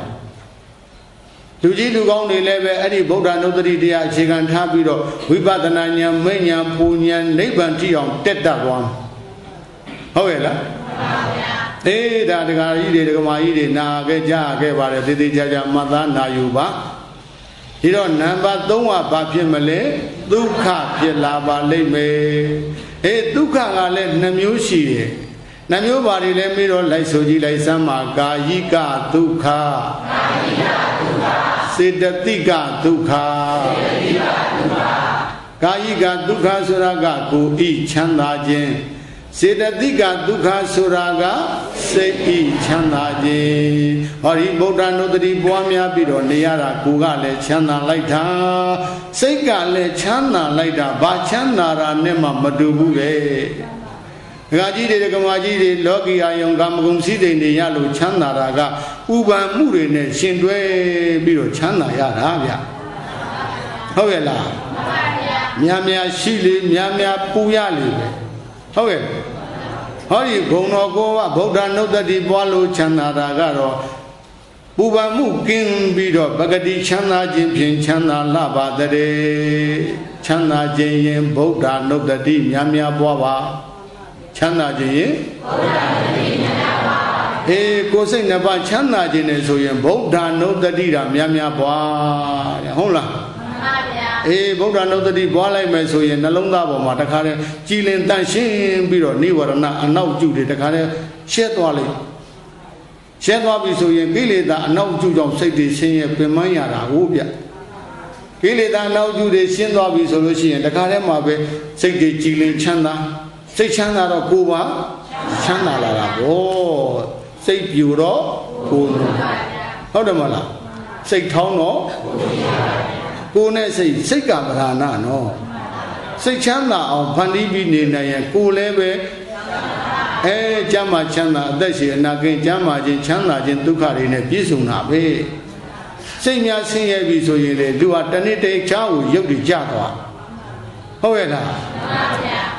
လူကြီးလူကောင်းတွေလည်းပဲအဲ့ဒီဗုဒ္ဓနုတ္တိတရားအခြေခံထားပြီးတော့ဝိပဿနာဉာဏ်မိညာပူဉာဏ်နိဗ္ဗာန်ထိအောင်တက်တတ်သွားဟုတ်ရဲ့လားအေးဒါဒကာကြီးတွေဒကာမကြီးတွေနာခဲ့ကြခဲ့ပါတယ်သေသေးချာချာမှတ်သားနာယူပါဒီတော့နံပါတ်3ကဘာဖြစ်မလဲဒုက္ခဖြစ်လာပါလိမ့်မယ်အေးဒုက္ခကလည်းနှမျိုးရှိတယ်နှမျိုးပါတွေလည်းပြီးတော့လိုက်ဆိုကြည့်လိုက်စမ်းပါကာယိကဒုက္ခကာယိကဒုက္ခ စေတသိကဒုက္ခစေတသိကဒုက္ခကာယိကဒုက္ခဆိုတာကကိုယ်ဤချမ်းသာခြင်းစေတသိကဒုက္ခဆိုတာကစိတ်ဤချမ်းသာခြင်းဟောဒီဗုဒ္ဓနုတ္တိပွားများပြီးတော့နေရတာကိုယ်ကလည်းချမ်းသာလိုက်တာစိတ်ကလည်းချမ်းသာလိုက်တာဘာချမ်းသာတာနဲ့မှမတူဘူးလေ ဒကာကြီးတွေကမာကြီးတွေလောကီအာယုံကာမဂုဏ်စည်းစိမ်တွေရလို့ချမ်းသာတာကဥပံမှုတွေနဲ့ရှင်တွဲပြီးတော့ချမ်းသာရတာဗျဟုတ်ရဲ့လားများများရှိလေများများပူရလေပဲဟုတ်ရဲ့ဟောဒီဂုံတော်ကိုကဗုဒ္ဓနုတ္တိပွားလို့ချမ်းသာတာကတော့ပူပန်မှုကင်းပြီးတော့ပဂတိချမ်းသာခြင်းဖြင့်ချမ်းသာလှပါတဲ့ချမ်းသာခြင်းရင်ဗုဒ္ဓနုတ္တိများများပွားပါ ချမ်းသာခြင်းရင်ဗုဒ္ဓနုတ္တိများများပွားအေးကိုယ်စိတ်နှစ်ပါးချမ်းသာခြင်းနဲ့ဆိုရင်ဗုဒ္ဓနုတ္တိတာများများပွားတဲ့ဟုတ်လားပါဗျာအေးဗုဒ္ဓနုတ္တိပွားလိုက်မယ်ဆိုရင်နှလုံးသားပေါ်မှာတခါတည်းကြည်လင်တန့်ရှင်းပြီးတော့နိဝရဏအနောက်ကျတွေတခါတည်းရှဲသွားလိုက်ရှဲသွားပြီဆိုရင်ကိလေသာအနောက်ကျကြောင့်စိတ်တွေရှင်းရဲ့ပင်မရတာဟုတ်ဗျကိလေသာအနောက်ကျတွေရှင်းသွားပြီဆိုလို့ရှိရင်တခါတည်းမှာပဲစိတ်တွေကြည်လင်ချမ်းသာ စိတ်ချမ်းသာတော့ကိုယ်ပါချမ်းသာလာတာဗောစိတ်ပြူတော့ကိုယ်ဟုတ်တယ်မလားစိတ်ထောင်းတော့ကိုယ်နဲ့စိတ်စိတ်ကပဓာနာနော်စိတ်ချမ်းသာအောင်ဖန်တီးပြီးနေနိုင်ရင်ကိုယ်လည်းပဲအဲကျမ်းမာချမ်းသာအသက်ရှင်အနာကင်းကျမ်းမာခြင်းချမ်းသာခြင်းဒုက္ခတွေနဲ့ပြည့်စုံတာပဲစိတ်များဆင်းရဲပြီဆိုရင်လေလူဟာတနေ့တည်းချားကိုရုပ်တည်ကြသွားဟုတ်ရဲ့လားမှန်ပါဗျာ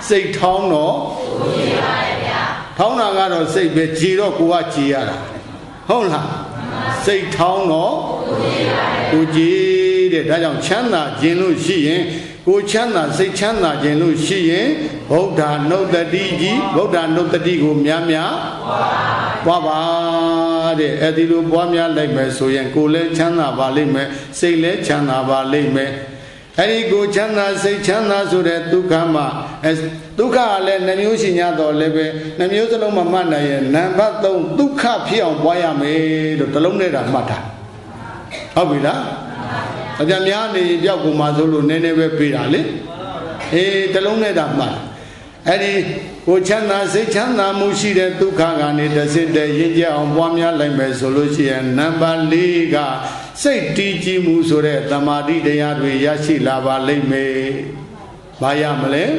စိတ်ထောင်းတော့ကိုကြည်ပါရဲ့ဗျာထောင်းတာကတော့စိတ်ပဲကြည်တော့ကိုကကြည်ရတာဟုတ်လားစိတ်ထောင်းတော့ကိုကြည်တဲ့ဒါကြောင့်ချမ်းသာခြင်းလို့ရှိရင်ကိုချမ်းသာစိတ်ချမ်းသာခြင်းလို့ရှိရင်ဗုဒ္ဓနုတ္တိကြီးဗုဒ္ဓနုတ္တိကိုများများပွားပါတဲ့အဲ့ဒီလိုပွားများလိုက်မယ်ဆိုရင်ကိုလည်းချမ်းသာပါလိမ့်မယ်စိတ်လည်းချမ်းသာပါလိမ့်မယ် အဲ့ဒီကိုချမ်းသာစိတ်ချမ်းသာဆိုတဲ့ဒုက္ခမှာအဲဒုက္ခကလည်းနှမျိုးရှိ냐တော့လည်းပဲနှမျိုးစလုံးမမှတ်နိုင်ရင်နံပါတ်3ဒုက္ခဖြစ်အောင်ပွားရမယ်လို့တလုံးနဲ့တာမှတ်တာဟုတ်ပြီလားအကြများနေကြောက်ကုန်မှာဆိုလို့နည်းနည်းပဲပြေးတာလေအေးတလုံးနဲ့တာမှတ်အဲ့ဒီကိုချမ်းသာစိတ်ချမ်းသာမှုရှိတဲ့ဒုက္ခကနေတစ်စစ်တည်းရင်ကြအောင်ပွားများလိုက်မယ်ဆိုလို့ရှိရင်နံပါတ်၄က စိတ်တည်ကြည်မှုဆိုတဲ့တမာတိတရားတွေရရှိလာပါလိမ့်မယ်။ဘာရမလဲ။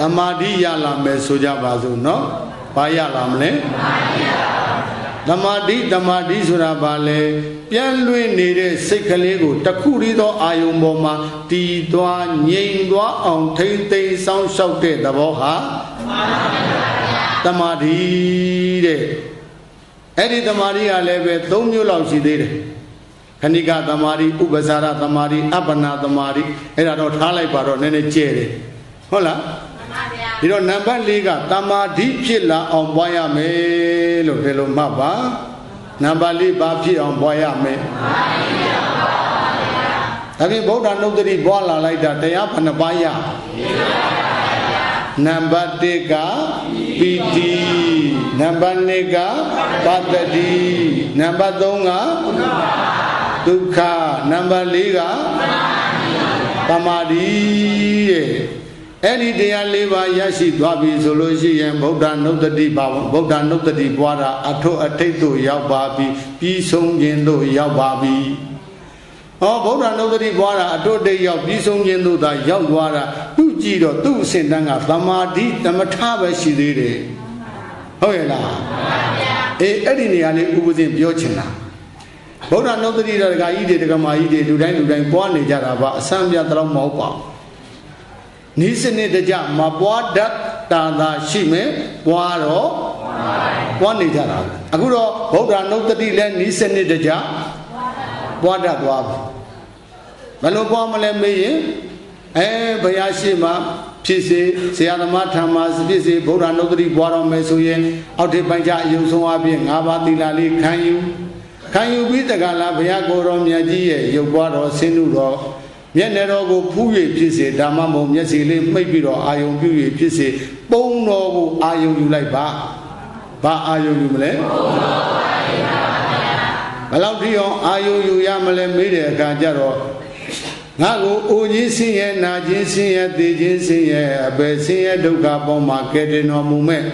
တမာတိရလာမယ်ဆိုကြပါစို့နော်။ဘာရလာမလဲ။တမာတိတမာတိဆိုတာဘာလဲ။ပြန်လွင်နေတဲ့စိတ်ကလေးကိုတခုတည်းသောအာယုံပေါ်မှာတည်သွားငြိမ်သွားအောင်ထိမ့်သိမ်းစောင့်ရှောက်တဲ့သဘောဟာတမာတိတဲ့ အဲ့ဒီတမာရီကလည်းပဲ၃မျိုးလောက်ရှိသေးတယ်ခဏိကတမာရီဥပဇာရတမာရီအပ္ပနာတမာရီအဲ့ဒါတော့ထားလိုက်ပါတော့နည်းနည်းကျဲတယ်ဟုတ်လားဒီတော့နံပါတ်၄ကတမာတိဖြစ်လာအောင်ပွားရမယ်လို့ဒီလိုမှတ်ပါနံပါတ်၄ဘာဖြစ်အောင်ပွားရမယ်ဒါပြင်ဗုဒ္ဓနုတ္တိပွားလာလိုက်တာတရားဘယ်နှပါးရ နံပါတ်၁ကပီတိနံပါတ်2ကပတ္တိနံပါတ်3ကဒုက္ခနံပါတ်4ကသမာဓိတဲ့အဲ့ဒီတရား၄ပါးရရှိသွားပြီဆိုလို့ရှိရင်ဗုဒ္ဓနုတ္တိပါဗုဒ္ဓနုတ္တိပွားတာအထုအထိတ်သို့ရောက်ပါပြီပြီးဆုံးခြင်းသို့ရောက်ပါပြီဟောဗုဒ္ဓနုတ္တိပွားတာအထုတိတ်ရောက်ပြီးဆုံးခြင်းသို့သာရောက်သွားတာသူ ကြည့်တော့သူ့အစဉ်တန်းကသမာဓိတမထပဲရှိသေးတယ်ဟုတ်ရဲ့လားအေးအဲ့ဒီနေရာလေးဥပဇင်ပြောချင်တာဗုဒ္ဓနုတ္တိတော်ဒကာကြီးတွေဒကာမကြီးတွေလူတိုင်းလူတိုင်းပွားနေကြတာပါအစမ်းပြတော့မဟုတ်ပါဘူးဤစနစ်တကြမပွားတတ်တာသာရှိမယ်ပွားတော့ပွားနေကြတာအခုတော့ဗုဒ္ဓနုတ္တိလည်းဤစနစ်တကြပွားတတ်သွားပြီဘယ်လိုပွားမလဲမေးရင် အဲဘုရားရှိမှဖြစ်စေဆရာသမားထံမှာဖြစ်စေဗုဒ္ဓနုတ္တိပွားတော်မယ်ဆိုရင်အောက်ထိပ်ပိုင်းကျအယုံဆုံးအပြင်၅ပါးသီလလေးခံယူခံယူပြီးတကလားဘုရားကိုယ်တော်မြတ်ကြီးရဲ့ရုပ်ပွားတော်ဆင်းမှုတော်မျက်နှာတော်ကိုဖူး၍ဖြစ်စေဓမ္မမုံမျက်စိလေးမှိတ်ပြီးတော့အာယုံပြု၍ဖြစ်စေပုံတော်ကိုအာယုံယူလိုက်ပါဘာအာယုံယူမလဲဘယ်လောက်ထိအောင်အာယုံယူရမလဲမေးတဲ့အခါကျတော့ ငါကိုအိုကြီးဆင်းရဲနာခြင်းဆင်းရဲသိခြင်းဆင်းရဲအပေဆင်းရဲဒုက္ခပေါ်မှာကဲတင်တော်မူမဲ့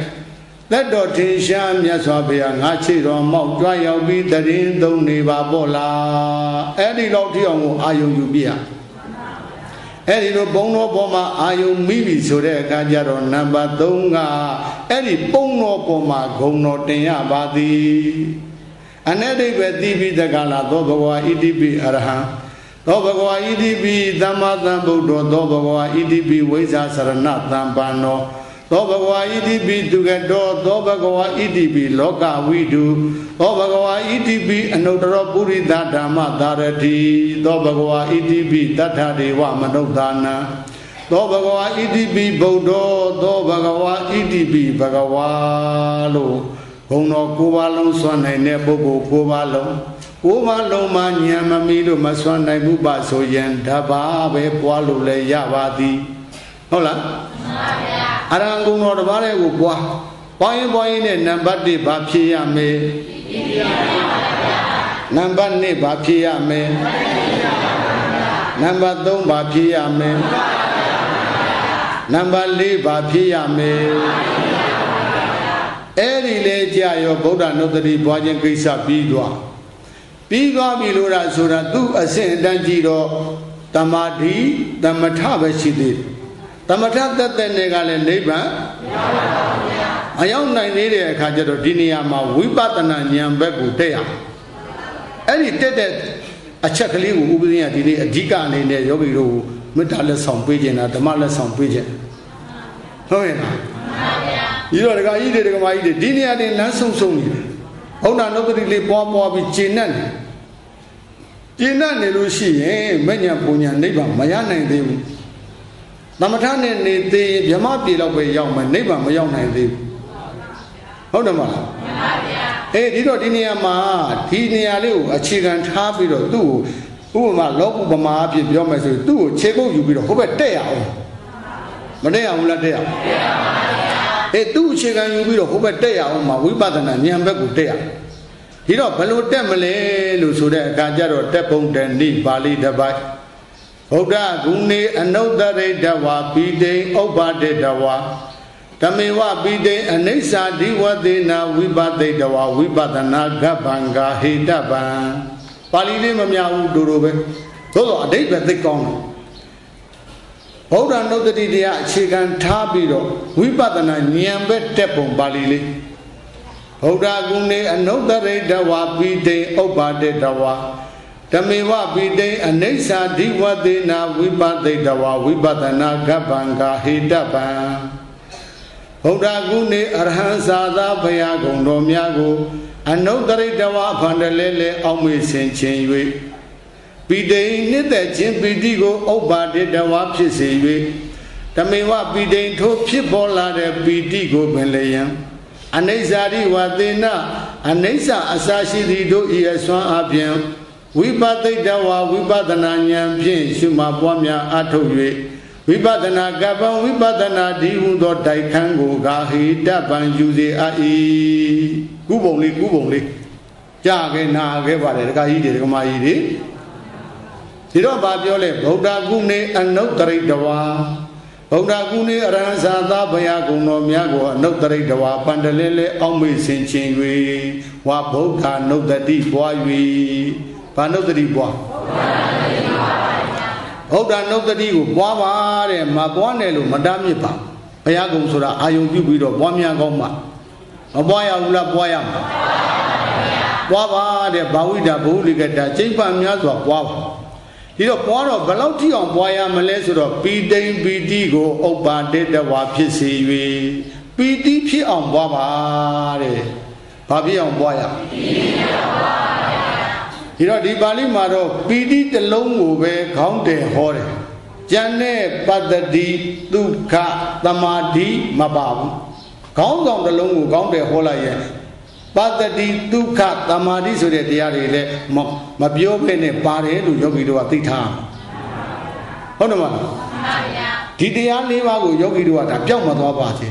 လက်တော်ထင်ရှားမြတ်စွာဘုရားငါချေတော်မောက်ကြွရောက်ပြီးတရင်သုံးနေပါပေါ့လားအဲ့ဒီလောက်ထိအောင်ကိုအာယုံယူပြရအဲ့ဒီလိုဘုံတော်ပေါ်မှာအာယုံမိပြီဆိုတဲ့အခါကျတော့နံပါတ်3ကအဲ့ဒီဘုံတော်ပေါ်မှာဂုံတော်တင်ရပါသည်အ내ဒိဗ္ဗေတိပိတကလာသောဘဂဝါဣတိပိအရဟံ သောဘဂဝါဣတိပိသမ္မာသမ္ဗုဒ္ဓောသောဘဂဝါဣတိပိဝိဇ္ဇာစရဏသံပန္နောသောဘဂဝါဣတိပိသူကတောသောဘဂဝါဣတိပိလောကဝိတုသောဘဂဝါဣတိပိအနုတ္တရပုရိသဓမ္မသာရတိသောဘဂဝါဣတိပိတတ္ထဒေဝမနုဿာနံသောဘဂဝါဣတိပိဗုဒ္ဓောသောဘဂဝါဣတိပိဘဂဝါလို့ဘုံတော်ကိုးပါးလုံးစွန့်နိုင်တဲ့ပုဂ္ဂိုလ်ကိုးပါးလုံး ကိုးပါးလုံးမှဉာဏ်မမီလို့မစွန့်နိုင်ဘူးပါဆိုရင်ဓာပါပဲပွားလို့လည်းရပါသည်ဟုတ်လားမှန်ပါဗျာအရဟံဂုဏ်တော်တစ်ပါးလေးကိုပွားပွားရင်ပွားရင်နဲ့နံပါတ်1ဘာဖြစ်ရမလဲနံပါတ်2ဘာဖြစ်ရမလဲနံပါတ်3ဘာဖြစ်ရမလဲနံပါတ်4ဘာဖြစ်ရမလဲအဲ့ဒီလေကြာရောဗုဒ္ဓနုတ္တိပွားခြင်းကိစ္စပြီးသွား ပြီးသွားပြီလို့လားဆိုတာသူ့အဆင့်အတန်းကြည့်တော့တမာတိတမထပဲရှိသေးတယ်တမထသက်သက်နဲ့ကလည်းနိဗ္ဗာန်မရောက်နိုင်သေးတဲ့အခါကျတော့ဒီနေရာမှာဝိပဿနာဉာဏ်ဘက်ကိုတက်ရအဲ့ဒီတက်တဲ့အချက်ကလေးကိုဥပဒေကဒီနေ့အဓိကအနေနဲ့ယောဂီတို့မေတ္တာလက်ဆောင်ပေးခြင်းတာဓမ္မလက်ဆောင်ပေးခြင်းဟုတ်ရဲ့လားဒီတော့ဒကာကြီးတွေဒကာမကြီးတွေဒီနေရာတင်လမ်းဆုံဆုံနေတယ် ဘုရားနုပ္ပတိလေးပွားပွားပြီးကျင့်နဲ့ကျင့်နဲ့နေလို့ရှိရင်မညံပူညာနိဗ္ဗာန်မရနိုင်သေးဘူးသမထနဲ့နေသေးရင်ဗြဟ္မပြေတော့ပဲရောက်မယ်နိဗ္ဗာန်မရောက်နိုင်သေးဘူးဟုတ်တယ်မလားမှန်ပါဗျာအေးဒီတော့ဒီနေရာမှာဒီနေရာလေးကိုအခြေခံထားပြီးတော့သူ့ကိုဥပမာလောကုပမာအဖြစ်ပြောမယ်ဆိုရင်သူ့ကိုခြေကုပ်ယူပြီးတော့ဟိုဘက်တက်ရအောင်မတက်ရဘူးလားတက်ရအောင်တက်ရပါဗျာ အေးသူ့အခြေခံယူပြီးတော့ဟိုဘက်တက်ရအောင်မှာဝိပဿနာဉာဏ်ဘက်ကိုတက်ရဒီတော့ဘယ်လိုတက်မလဲလို့ဆိုတဲ့အခါကျတော့တက်ပုံတန်နိပါဠိတစ်ပိုက်ဗုဒ္ဓဂုဏေအနုတ္တရိတဝါပိတိဥပ္ပါတိတဝါဓမေဝပိတိအနိစ္စဓိဝသေနာဝိပသိတဝါဝိပဒနာဂဗ္ဗံဂဟိတပံပါဠိလေးမမြဘူးဒူဒူပဲသို့တော့အတိတ်ပဲသိကောင်းတယ် ဗုဒ္ဓနုတ္တိတရားအခြေခံထားပြီးတော့ဝိပဿနာဉာဏ်ပဲတက်ပုံပါဠိလေးဗုဒ္ဓဂုဏေအနုတ္တရိတဝါပိတိဥပ္ပါတိတဝါဓမေဝပိတိအနိစ္စဓိဝသေနာဝိပသိတဝဝိပဒနာကပ္ပံကာဟိတပံဗုဒ္ဓဂုဏေအရဟံသာသာဘုရားကုံတော်များကို အနုတ္တရိတဝဖန္တလဲလဲအောက်မေ့ဆင်ခြင်း၍ ပိတိနှစ်သက်ခြင်းပိတိကိုဥပ္ပါတိတဝဖြစ်စေ၍ဓမေဝပိတိထိုဖြစ်ပေါ်လာတဲ့ပိတိကိုပင်လျံအနိစ္စရိဝသေနအနိစ္စအစာရှိသည်တို့ဤအစွမ်းအပြင်ဝိပသိတဝါဝိပဿနာဉာဏ်ဖြင့်ရှုမှပွားများအထုတ်၍ဝိပဿနာကပ္ပံဝိပဿနာဒီဟုသောတိုက်ခန်းကိုဂါဟိတပံယူစေအပ်၏ကုပုံလေးကုပုံလေးကြာခဲ့နာခဲ့ပါတယ်ဒကာကြီးတွေဒကာမကြီးတွေ ဒီတော့ဗာပြောလဲဗုဒ္ဓကုနေအနုတ္တရိတဝါဗုဒ္ဓကုနေအရဟံသာသဘယကုံတော်များကိုအနုတ္တရိတဝါပန္တလဲလဲအောက်မေ့ဆင်ခြင်း၍ဝါဗုဒ္ဓနုတ္တတိပွား၍ဘာနုတ္တိပွားဘုရားနုတ္တိကိုပွားပါတဲ့မပွားနဲ့လို့မတားမြစ်ပါဘုရားကုံဆိုတာအာယုံပြုပြီးတော့ပွားများကောင်းမှာမပွားရဘူးလားပွားရမှာပွားပါတဲ့ဘာဝိတာဘုလိကတာကျိမ့်ပများစွာပွားပါ ဒီတော့ပွားတော့ဘယ်လောက်ထိအောင်ပွားရမလဲဆိုတော့ပီတိန်ပီတိကိုဥပ္ပါတိတဝါဖြစ်စေ၍ပပီတိဖြစ်အောင်ပွားပါတဲ့ဘာဖြစ်အောင်ပွားရပီတိဖြစ်အောင်ပွားပါဒီတော့ဒီပါဠိမှာတော့ပီတိတစ်လုံးကိုပဲခေါင်းတယ်ဟောတယ်ကျန်တဲ့ပတ္တိဒုက္ခသမာဓိမပါဘူးခေါင်းဆောင်တစ်လုံးကိုခေါင်းတယ်ဟောလိုက်ရဲ့ ပတ္တိဒုက္ခသမာဓိဆိုတဲ့တရားတွေလည်းမပြောဘဲနဲ့ပါတယ်လို့ယောဂီတို့ကသိထားဟုတ်တယ်မလားမှန်ပါဗျာဒီတရား၄ပါးကိုယောဂီတို့ကဒါပြောင်းမသွားပါစေ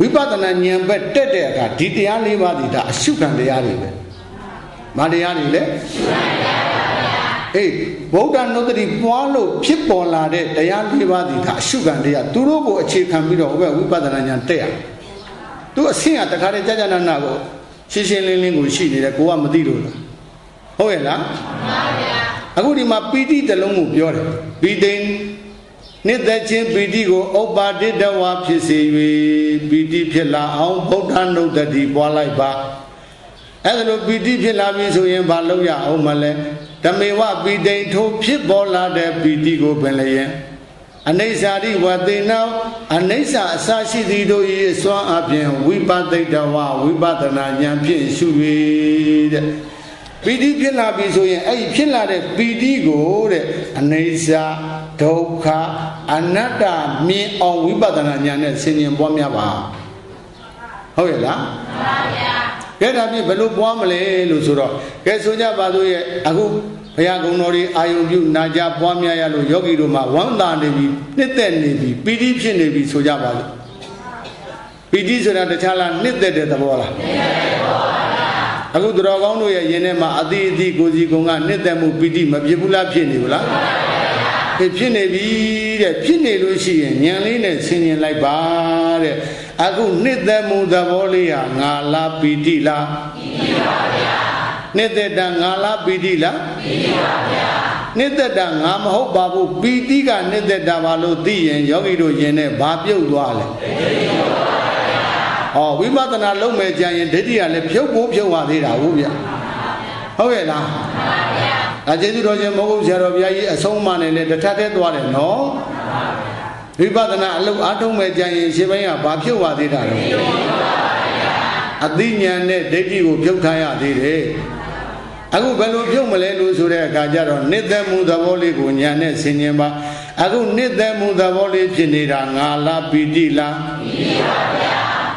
ဝိပဿနာဉာဏ်ဘက်တက်တဲ့အခါဒီတရား၄ပါးဒီဒါအရှုခံတရားတွေပဲမတရားတွေလည်းရှုခံတရားပါဗျာအေးဗုဒ္ဓနုတ္တိပွားလို့ဖြစ်ပေါ်လာတဲ့တရား၄ပါးဒီဒါအရှုခံတရားသူတို့ကိုအခြေခံပြီးတော့ဟိုဘက်ဝိပဿနာဉာဏ်တက်ရသူအဆင့်ကတခါတည်းကြာကြာနာနာကို ရှင်းရှင်းလင်းလင်းကိုရှိနေတယ်ကိုကမသိလို့လားဟုတ်ရဲ့လားမှန်ပါဗျာအခုဒီမှာပီတိတလုံးကိုပြောတယ်ပီတိနှစ်သက်ခြင်းပီတိကိုဥပ္ပါဒိတဝါဖြစ်စေ၍ပီတိဖြစ်လာအောင်ဗုဒ္ဓနုတ္တိပွားလိုက်ပါအဲ့ဒါလိုပီတိဖြစ်လာပြီဆိုရင်ဘာလုပ်ရအောင်မလဲဓမေဝပီတိထိုဖြစ်ပေါ်လာတဲ့ပီတိကိုပင်လည်း အနိစ္စရိဝတေနအနိစ္စအစရှိသည်တို့၏စွမ်းအပြင်ဝိပဿိတဝဝိပဿနာဉာဏ်ဖြင့်ရှု၍တဲ့ပီတိဖြစ်လာပြီဆိုရင်အဲ့ဒီဖြစ်လာတဲ့ပီတိကိုတဲ့အနိစ္စဒုက္ခအနတ္တမြင်အောင်ဝိပဿနာဉာဏ်နဲ့ဆင်ញင်ပွားများပါဟုတ်ရဲ့လားမှန်ပါဗျာကဲဒါဖြင့်ဘယ်လိုပွားမလဲလို့ဆိုတော့ကဲဆိုကြပါစို့ရဲ့အခု ဘုရားကုံတော်တွေအာယုံပြုနာကြပွားများရလို့ယောဂီတို့မှာဝမ်းသာနေပြီနှစ်သက်နေပြီပီတိဖြစ်နေပြီဆိုကြပါလို့ပီတိဆိုတာတခြားလားနှစ်သက်တဲ့သဘောလားနှစ်သက်တဲ့သဘောပါအခုသူတော်ကောင်းတို့ရဲ့ယင်ထဲမှာအတိအတိကိုစီကုံကနှစ်သက်မှုပီတိမဖြစ်ဘူးလားဖြစ်နေဘူးလားဖြစ်နေပြီတဲ့ဖြစ်နေလို့ရှိရင်ဉာဏ်လေးနဲ့ဆင်ញင်လိုက်ပါတဲ့အခုနှစ်သက်မှုသဘောလေးဟာငါလားပီတိလားပီတိပါဗျာ နှစ်သက်တာငါလားပီတိလားပီတိပါဗျာနှစ်သက်တာငါမဟုတ်ပါဘူးပီတိကနှစ်သက်တာပါလို့သိရင်ယောဂီတို့ယင်နဲ့ဘာပြုတ်သွားလဲဩဝိပဿနာလုံးမဲ့ကြရင်ဒိဋ္ဌိကလည်းဖြုတ်ဖို့ဖြုတ်ပါသေးတာဟုတ်ဗျဟုတ်ရဲ့လားမှန်ပါဗျာအဲကျေးဇူးတော်ရှင်မောဂုတ်ဆရာတော်ဘုရားကြီးအဆုံးအမနဲ့လည်းတထက်ထဲသွားတယ်နော်ဝိပဿနာအလုပ်အားထုတ်မဲ့ကြရင်ရှင်ဘိုင်းကဘာဖြုတ်ပါသေးတာလဲအသိဉာဏ်နဲ့ဒိဋ္ဌိကိုဖြုတ်ထားရသေးတယ် အခုဘယ်လိုပြုတ်မလဲလို့ဆိုတဲ့အခါကျတော့နိသက်မှုသဘောလေးကိုညာနဲ့ဆင်ញင်ပါအခုနိသက်မှုသဘောလေးဖြစ်နေတာငါလားပီတိလားပီတိပါဗျာ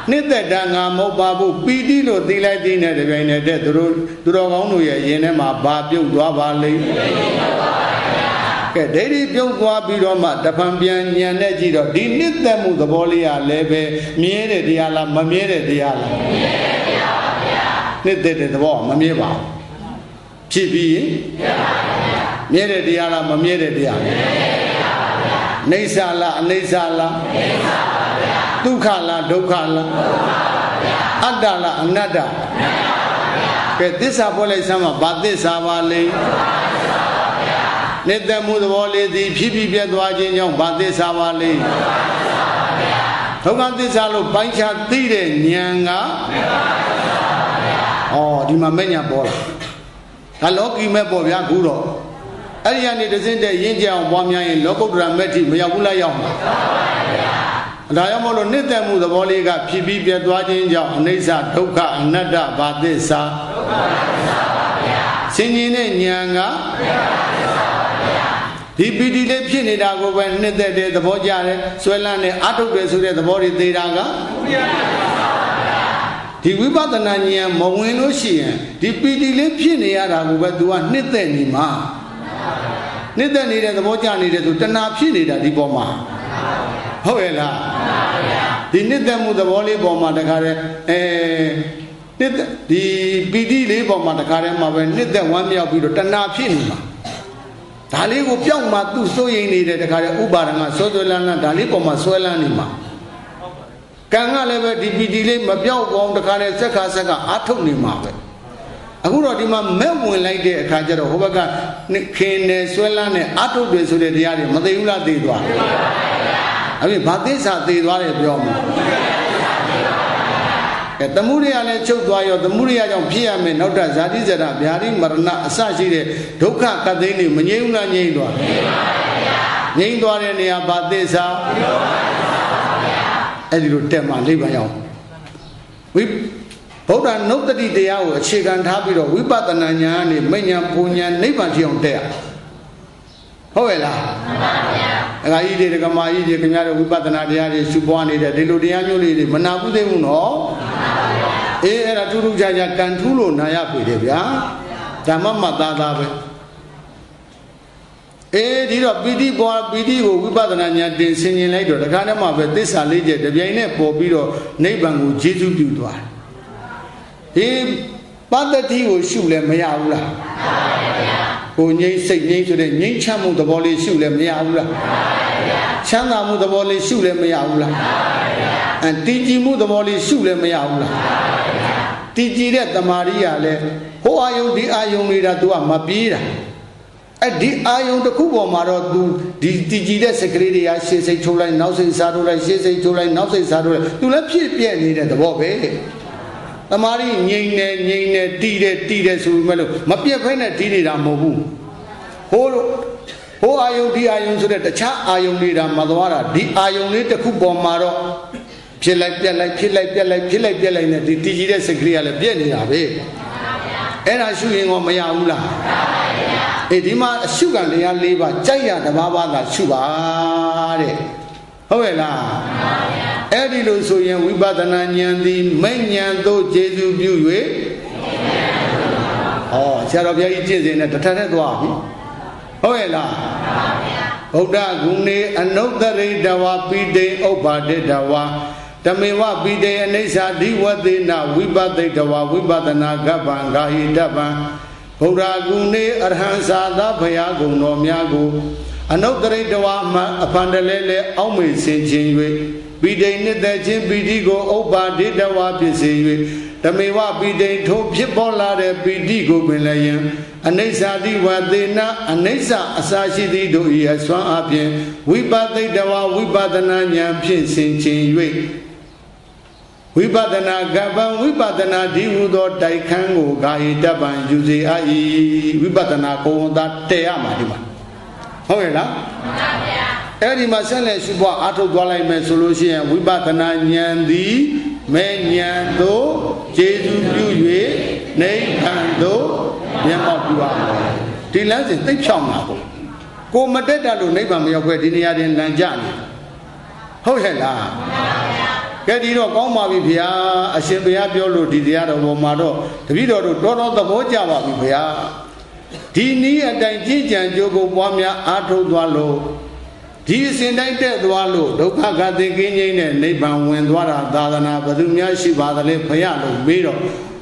နှစ်သက်တာငါမဟုတ်ပါဘူးပီတိလို့သိလိုက်သိနေတဲ့ပြိုင်နေတဲ့သူတို့သူတော်ကောင်းတို့ရဲ့ရင်ထဲမှာဘာပြုတ်သွားပါလိမ့်ကဲဒိဋ္ဌိပြုတ်သွားပြီးတော့မှတပံပြန်ညံနဲ့ကြည့်တော့ဒီနှစ်သက်မှုသဘောလေးကလည်းပဲမြဲတဲ့တရားလားမမြဲတဲ့တရားလားမြဲတဲ့တရားပါဗျာနှစ်သက်တဲ့သဘောမမြဲပါဘူး ဖြစ်ပြီးရင်မြဲတဲ့တရားလားမမြဲတဲ့တရားမြဲတဲ့တရားပါဗျာနေဆာလားအနေဆာလားနေဆာပါဗျာဒုက္ခလားဒုက္ခလားဒုက္ခပါဗျာအတ္တလားအနတ္တအနတ္တပါဗျာကဲသစ္စာပေါ်လိုက်စမ်းမှာဘာသစ္စာပါလဲနေတမှုသဘောလေးသည်ဖြစ်ပြီးပြတ်သွားခြင်းကြောင့်ဘာသစ္စာပါလဲဒုက္ခသစ္စာလို့ပိုင်းခြားသိတဲ့ဉာဏ်ကဩဒီမှာမဲ့ညာပေါ်လာ ဒါလောကီမဲ့ပေါ့ဗျာခုတော့အဲ့ဒီကနေတစင်းတဲ့ရင်းကြအောင်ပွားများရင်လောကုတ္တရာမဲ့တိမရောက်ဘူးလားရောက်မှာဒါကြောင့်မို့လို့နှစ်သက်မှုသဘောလေးကဖြစ်ပြီးပြတ်သွားခြင်းကြောင့်အနိစ္စဒုက္ခအနတ္တဘာသစ္စာဒုက္ခသစ္စာပါဗျာဆင်ញင်တဲ့ဉာဏ်ကဒီပီတိလေးဖြစ်နေတာကိုပဲနှစ်သက်တဲ့သဘောကြတယ်ဆွဲလန်းတဲ့အထုတ်တယ်ဆိုတဲ့သဘောတွေသေးတာကဒီ ဝိပဿနာဉာဏ်မဝင်လို့ရှိရင်ဒီပီတိလေးဖြစ်နေရတာကိုပဲ तू ကနှစ်သက်နေမှာနှစ်သက်နေတဲ့သဘောကြနေတယ်ဆိုတဏှာဖြစ်နေတာဒီပေါ်မှာဟုတ်ရဲ့လားဒီနှစ်သက်မှုသဘောလေးပေါ်မှာတခါတည်းအဲနှစ်ဒီပီတိလေးပေါ်မှာတခါတည်းမှာပဲနှစ်သက်ဝမ်းမြောက်ပြီးတော့တဏှာဖြစ်နေမှာဒါလေးကိုပြောက်မှသူ့စိုးရိမ်နေတဲ့တခါတည်းဥပါဒငါဆွဲဆွဲလန်းလန်းဒါလေးပေါ်မှာဆွဲလန်းနေမှာ ကံကလည်းပဲဒီပီတိလေးမပြောက်ပေါင်းတခါတည်းစက်ခါစက်ကအာထုတ်နေမှာပဲအခုတော့ဒီမှာမဲ့ဝင်လိုက်တဲ့အခါကျတော့ဟိုဘက်ကခင်နေဆွဲလန်းနေအာထုတ်တယ်ဆိုတဲ့တရားတွေမသိဘူးလားသိသွားတယ်အဲ့ဒီဘာသစ္စာသိသွားတယ်ပြောမှာအဲသမှုရိယလည်းချုပ်သွားရောသမှုရိယကြောင့်ဖြစ်ရမယ်နောက်ထပ်ဇာတိဇရဗျာတိမရဏအစရှိတဲ့ဒုက္ခကသိန်းတွေမငြိမ်းဘူးလားငြိမ်းသွားတယ်ငြိမ်းသွားတဲ့နေရာဘာသစ္စာ အဲ့ဒီလိုတက်မှနိဗ္ဗာန်ရောက်ဝိဗုဒ္ဓနုတ္တိတရားကိုအခြေခံထားပြီးတော့ဝိပဿနာဉာဏ်နဲ့မဉဏ်ပူဉဏ်နိဗ္ဗာန်ဖြစ်အောင်တက်ရဟုတ်ရဲ့လားမှန်ပါဗျာအဂါကြီးတွေဒကမာကြီးတွေခင်ဗျားတို့ဝိပဿနာတရားတွေရှုပွားနေတဲ့ဒီလိုတရားမျိုးလေးတွေမနာဘူးသေးဘူးနော်မှန်ပါဗျာအေးအဲ့ဒါထူးထူးခြားခြားကန်ထူးလို့နာရပြီတယ်ဗျာဓမ္မမသားသားပဲ အေးဒီတော့ပီတိပွားပီတိကိုဝိပဿနာဉာဏ်တင်ဆင်ခြင်လိုက်တော့တခါတည်းမှပဲသစ္စာလေးချက်တပြိုင်နဲ့ပေါ်ပြီးတော့နိဗ္ဗာန်ကိုကျေစုပြုသွားတယ်ဒီပတ္တိကိုရှုလဲမရဘူးလားမှန်ပါဗျာကိုငြိမ့်စိတ်ငြိမ့်ဆိုတဲ့ငြိမ့်ချမှုသဘောလေးရှုလဲမရဘူးလားမှန်ပါဗျာချမ်းသာမှုသဘောလေးရှုလဲမရဘူးလားမှန်ပါဗျာအတည်ကြည်မှုသဘောလေးရှုလဲမရဘူးလားမှန်ပါဗျာတည်ကြည်တဲ့တမာရိယာလဲဟိုအာယုံဒီအာယုံနေတာ तू ကမပြေးတာ အဲ့ဒီအာယုံတစ်ခုပေါ်မှာတော့ तू ဒီတည်ကြည်တဲ့စကလေးတွေကရှေ့စိတ်ထုတ်လိုက်နောက်စိတ်စားထုတ်လိုက်ရှေ့စိတ်ထုတ်လိုက်နောက်စိတ်စားထုတ်လိုက် तू လည်းဖြစ်ပြက်နေတဲ့သဘောပဲတမာရီငိမ့်နေငိမ့်နေတီးတယ်တီးတယ်ဆိုပေမဲ့လို့မပြက်ဖဲနဲ့တီးနေတာမဟုတ်ဘူးဟိုလိုဟိုအာယုံဒီအာယုံဆိုတဲ့တခြားအာယုံနေတာမသွားတာဒီအာယုံလေးတစ်ခုပေါ်မှာတော့ဖြစ်လိုက်ပြက်လိုက်ဖြစ်လိုက်ပြက်လိုက်ဖြစ်လိုက်ပြက်လိုက်နဲ့ဒီတီးကြီးတဲ့စကလေးကလည်းပြက်နေတာပဲအဲ့ဒါရှုရင်ကောမရဘူးလား အေးဒီမှာအရှုခံတရား၄ပါးကြိုက်ရတဘာဘာသာရှုပါတဲ့ဟုတ်ရဲ့လားအဲ့ဒီလိုဆိုရင်ဝိပဿနာဉာဏ်သည်မဲ့ဉာဏ်သို့ကျေစုပြု၍ဩဆရာတော်ဘုရားကြီးကျင့်စဉ်နဲ့တထထက်သွားပြီဟုတ်ရဲ့လားဗုဒ္ဓဂုဏေအနုတ္တရိတဝပိတိဥပ္ပါတိတဝတမေဝပိတေအနိစ္စဓိဝသေနဝိပသိတဝဝိပဿနာကပ္ပံဂာဟိတပံ ဗုဒ္ဓဂုဏေအရဟံသာသဘုရားဂုဏတော်များကိုအနုတ္တရိတဝမှအဖန္တလဲလဲအောက်မေ့ဆင်ခြင်း၍ပိဋိနှစ်သက်ခြင်းပိဋိကိုဥပ္ပါဒိတဝဖြစ်စေ၍ဓမေဝပိဋိထိုဖြစ်ပေါ်လာတဲ့ပိဋိကိုပင်လည်းယံအနိစ္စတိဝသေနအနိစ္စအစာရှိသည်တို့၏အစွမ်းအပြင်ဝိပသိတဝဝိပဿနာဉာဏ်ဖြင့်ဆင်ခြင်၍ ဝိပဿနာကပ္ပံဝိပဿနာဒီဟုသောတိုက်ခန်းကိုဂာဟိတပံယူစေအပ်၏ဝိပဿနာကိုယ်ဝန်သားတည်ရမှာဒီမှာဟုတ်ရဲ့လားမှန်ပါဗျာအဲ့ဒီမှာဆက်လက်ရှုပွားအားထုတ်သွားလိုက်မယ်ဆိုလို့ရှိရင်ဝိပဿနာဉာဏ်သည်မဲ့ဉာဏ်သို့ကျေစုပြု၍နိဗ္ဗာန်သို့မျက်မှောက်ပြုရမယ်ဒီလမ်းစဉ်သိပ်ဖြောင်းတာပေါ့ကိုမတက်တာလို့နိဗ္ဗာန်မရောက်ခွဲဒီနေရာတင်လမ်းကြနေဟုတ်ရဲ့လားမှန်ပါဗျာ ကဲဒီတော့ကောင်းပါပြီဗျာအရှင်ဘုရားပြောလို့ဒီတရားတော်ပေါ်မှာတော့တပည့်တော်တို့တော်တော်သဘောကျပါပြီဗျာဒီနည်းအတိုင်းကြည်ကြံကြိုးကိုပွားများအားထုတ်သွားလို့ဒီအစဉ်တိုင်းတက်သွားလို့ဒုက္ခကသိကင်းငြိမ်းတဲ့နိဗ္ဗာန်ဝင်သွားတာသာသနာဘယ်သူများရှိပါသလဲဖရလို့မေးတော့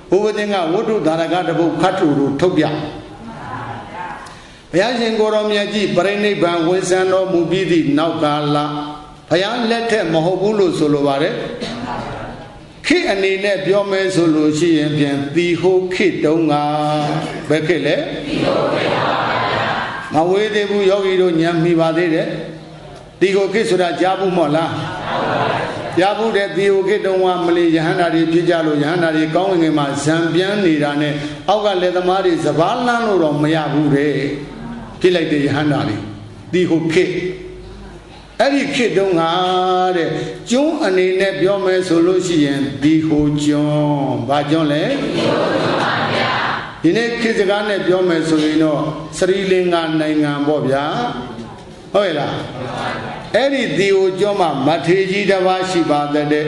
ဘုရားသင်ကဝတ္ထုသာရကတပုတ်ခတ်ထူလို့ထုတ်ပြဘုရားရှင်ကိုရောမြတ်ကြီးပြိဋိဘံဝင်ဆံတော်မူပြီးသည့်နောက်ကာလ ဘုရားလက်ထက်မဟုတ်ဘူးလို့ဆိုလိုပါတယ်ခေအနေနဲ့ပြောမယ်ဆိုလို့ရှိရင်ပြန်သီဟိုခေတုံးကဘယ်ခေလဲသီဟိုခေပါဗျာမဝေးသေးဘူးယောဂီတို့ညံမိပါသေးတယ်ဒီကိုခေဆိုတာကြားဘူးမော်လားကြားဘူးတဲ့ဒီကိုခေတုံးကမလီယဟန္တာတွေဖြစ်ကြလို့ယဟန္တာတွေကောင်းဝင်ငယ်မှာဇံပြန်နေတာနဲ့အောက်ကလက်သမားတွေစဘာလန်းလို့တော့မရဘူးတဲ့ဖြစ်လိုက်တဲ့ယဟန္တာတွေဒီကိုခေ အဲ့ဒီခေတ်တုန်းကတဲ့ကျွန်းအနေနဲ့ပြောမယ်ဆိုလို့ရှိရင်ဒီဟိုကျွန်းဘာကျွန်းလဲဒီနေ့ခေတ်စကားနဲ့ပြောမယ်ဆိုရင်တော့စရီလင်္ကာနိုင်ငံပေါ့ဗျာဟုတ်ရဲ့လားအဲ့ဒီဒီဟိုကျွန်းမှာမထေကြီးတစ်ပါးရှိပါတဲ့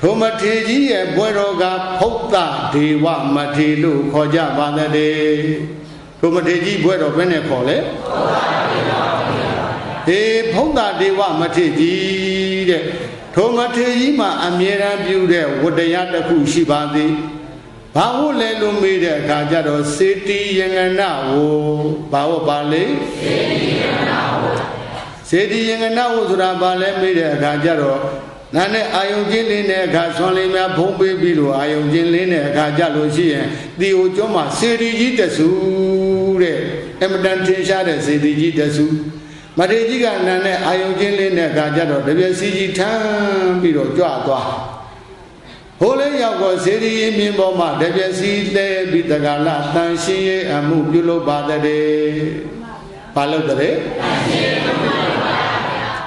ထိုမထေကြီးရဲ့ဘွဲတော်ကဖုတ်တဒေဝမထေလို့ခေါ်ကြပါတဲ့ထိုမထေကြီးဘွဲတော်ဘယ်နဲ့ခေါ်လဲဖုတ်တ ဟေဖုံးတာဒေဝမထေကြီးတဲ့ထိုမထေကြီးမှာအမြဲတမ်းပြုတဲ့ဝတ္တရားတစ်ခုရှိပါသည်ဘာဟုတ်လဲလို့မေးတဲ့အခါကျတော့စေတီယငနဝဘာဟုတ်ပါလေစေတီယငနဝစေတီယငနဝဆိုတာဘာလဲမေးတဲ့အခါကျတော့နာနဲ့အာယုံချင်းလေးနဲ့အခါဆွမ်းလေးများဖုံးပေးပြီးလို့အာယုံချင်းလေးနဲ့အခါကြလို့ရှိရင်ဒီဟိုကျောင်းမှာစေတီကြီးတဆူတဲ့အမတန်ထင်ရှားတဲ့စေတီကြီးတဆူ မထေကြီးကနန်းနဲ့အာယုံချင်းလေးနဲ့ခါကြတော့တပြည့်စီကြီးထမ်းပြီးတော့ကြွသွားဟိုလေးရောက်တော့ဇေဒီမြင်းပေါ်မှာတပြည့်စီလဲပြီးတက္ကလတန်ရှင်းရဲ့အမှုပြုလုပ်ပါတဲ့ဘာလို့တဲ့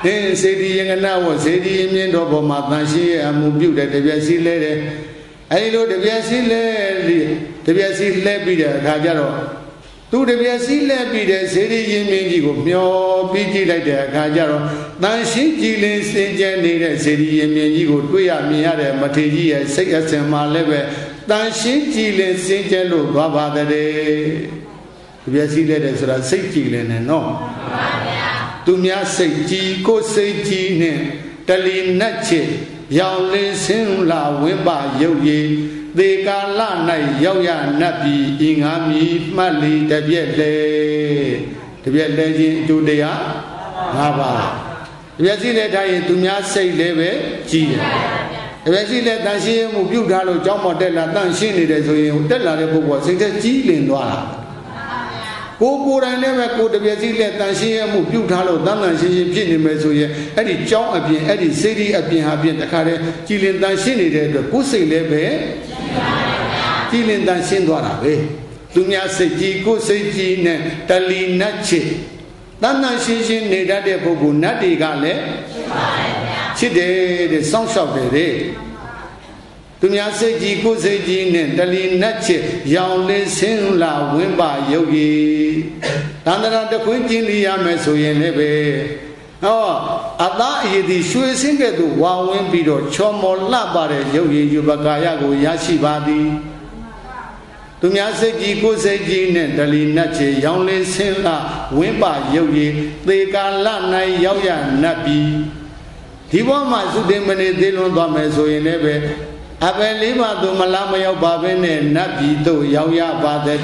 သင်စေတီယင်္ဂနာဝစေတီမြင့်တော်ပေါ်မှာတန်ရှင်းရဲ့အမှုပြုတဲ့တပြက်စီလဲတယ်အဲဒီလိုတပြက်စီလဲတပြက်စီလဲပြီးတဲ့အခါကျတော့ သူတပြက်စီလဲပြီးတဲ့စေတီရင်မြင့်ကြီးကိုမျောပြီးကြည့်လိုက်တဲ့အခါကျတော့တန်ရှင်းကြည်လင်စင်ကြဲနေတဲ့စေတီရင်မြင့်ကြီးကိုတွေ့ရမြင်ရတဲ့မထေကြီးရဲ့စိတ်အစဉ်မှာလည်းပဲတန်ရှင်းကြည်လင်စင်ကြဲလို့သွားပါတဲ့တပြက်စီလဲတယ်ဆိုတာစိတ်ကြည်လင်နေနော်မှန်ပါဗျာသူများစိတ်ကြည်ကိုစိတ်ကြည်နဲ့တလီနတ်ချစ်ရောင်လေးဆင်းလာဝိပရုပ်ရည် သေကာလ၌ရောက်ရနတ်ပြည်အင်္ဂါမီမှတ်လီတပြက်လေတပြက်လဲခြင်းအကျိုးတရား၅ပါးတပြက်စီလဲထားရင်သူများစိတ်လည်းပဲကြည်တယ်တပြက်စီလဲတန်ရှင်းမှုပြုတ်ထားလို့ကြောင်းမော်တက်လာတန်ရှင်းနေတယ်ဆိုရင်တက်လာတဲ့ပုဂ္ဂိုလ်စိတ်သက်ကြီးလင်သွားတာကိုကိုယ်တိုင်လည်းပဲကိုတပြည့်စည်းလက်တန်ရှင်းရမှုပြုထားလို့တန်တန်ရှင်းရှင်းဖြစ်နေမယ်ဆိုရင်အဲ့ဒီကြောင်းအပြင်အဲ့ဒီစိတ်ဒီအပြင်ဟာပြင်တခါတည်းကြည်လင်တန်ရှင်းနေတဲ့အတွက်ကိုယ်စိတ်လည်းပဲ ကြည်လင်တန်ရှင်းသွားတာပဲသူများစိတ်ကြည်ကိုယ်စိတ်ကြည်နဲ့တလီနတ်ချစ်တန်တန်ရှင်းရှင်းနေတတ်တဲ့ပုဂ္ဂိုလ်နတ်တွေကလည်းချစ်တယ်တဲ့စောင့်ရှောက်တယ်တဲ့သူများစိတ်ကြီးကိုယ်စိတ်ကြီးနဲ့တလီနတ်ချစ်ရောင်လေးဆင်းလာဝင်းပါရုပ်ရည်တန္တရာတခွင်းကျင်းလီရမယ်ဆိုရင်လည်းပဲဟောအသားအရည်ဒီရွှေစင်းကဲ့သို့ဝါဝင်းပြီးတော့ချော်မော်လှပတဲ့ရုပ်ရည်ယူပကာယကိုရရှိပါသည် သူများစိတ်ကြီးကိုယ်စိတ်ကြီးနဲ့တလီနတ်ချေရောင်လေးဆင်းလာဝင်းပါရုပ်ရည်သေကာလ၌ရောက်ရနတ်ပြီဒီဘောမှာသုတေမနေသေးလွန်သွားမယ်ဆိုရင်လည်းပဲအပယ်လေးပါသူမလားမရောက်ပါဘဲနဲ့နတ်ပြည်သို့ရောက်ရပါတဲ့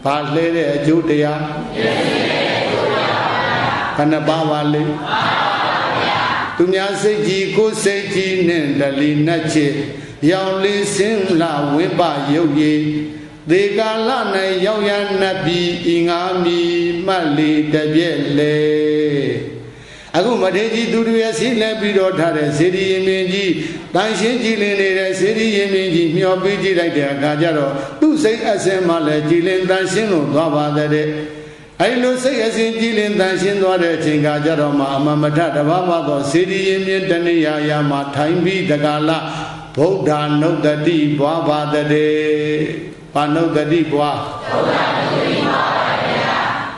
။ဘာလဲတဲ့အကျိုးတရားဘယ်နှပါပါလဲသူများစိတ်ကြီးကိုယ်စိတ်ကြီးနဲ့တလီနတ်ချစ် ရောင်လေးစင်းလာဝိပရုပ်ရည်သေကာလ၌ရောက်ရနတ်ပြည်အင်္ဂါမီမှတ်လေတပြက်လေအခုမထေကြီးသူတွေဆီလဲပြီးတော့ထားတဲ့စေတီရင်မြင်ကြီးတန်ရှင်းကြည်လင်နေတဲ့စေတီရင်မြင်ကြီးမျောပေးကြည့်လိုက်တဲ့အခါကျတော့သူ့စိတ်အစင်မှလည်းကြည်လင်တန်ရှင်းလို့သွားပါတဲ့အဲဒီလိုစိတ်အစဉ်ကြည်လင်တန်ရှင်းသွားတဲ့အချိန်ကကြတော့မှအမမထတဘာမှသောစေတီရင်မြင်တဏှာယာမှာထိုင်ပြီးတကလာ ဗုဒ္ဓနုတ္တိဘွားပါတဲ့ဘာနုတ္တိဘွားဗုဒ္ဓနုတ္တိဘွား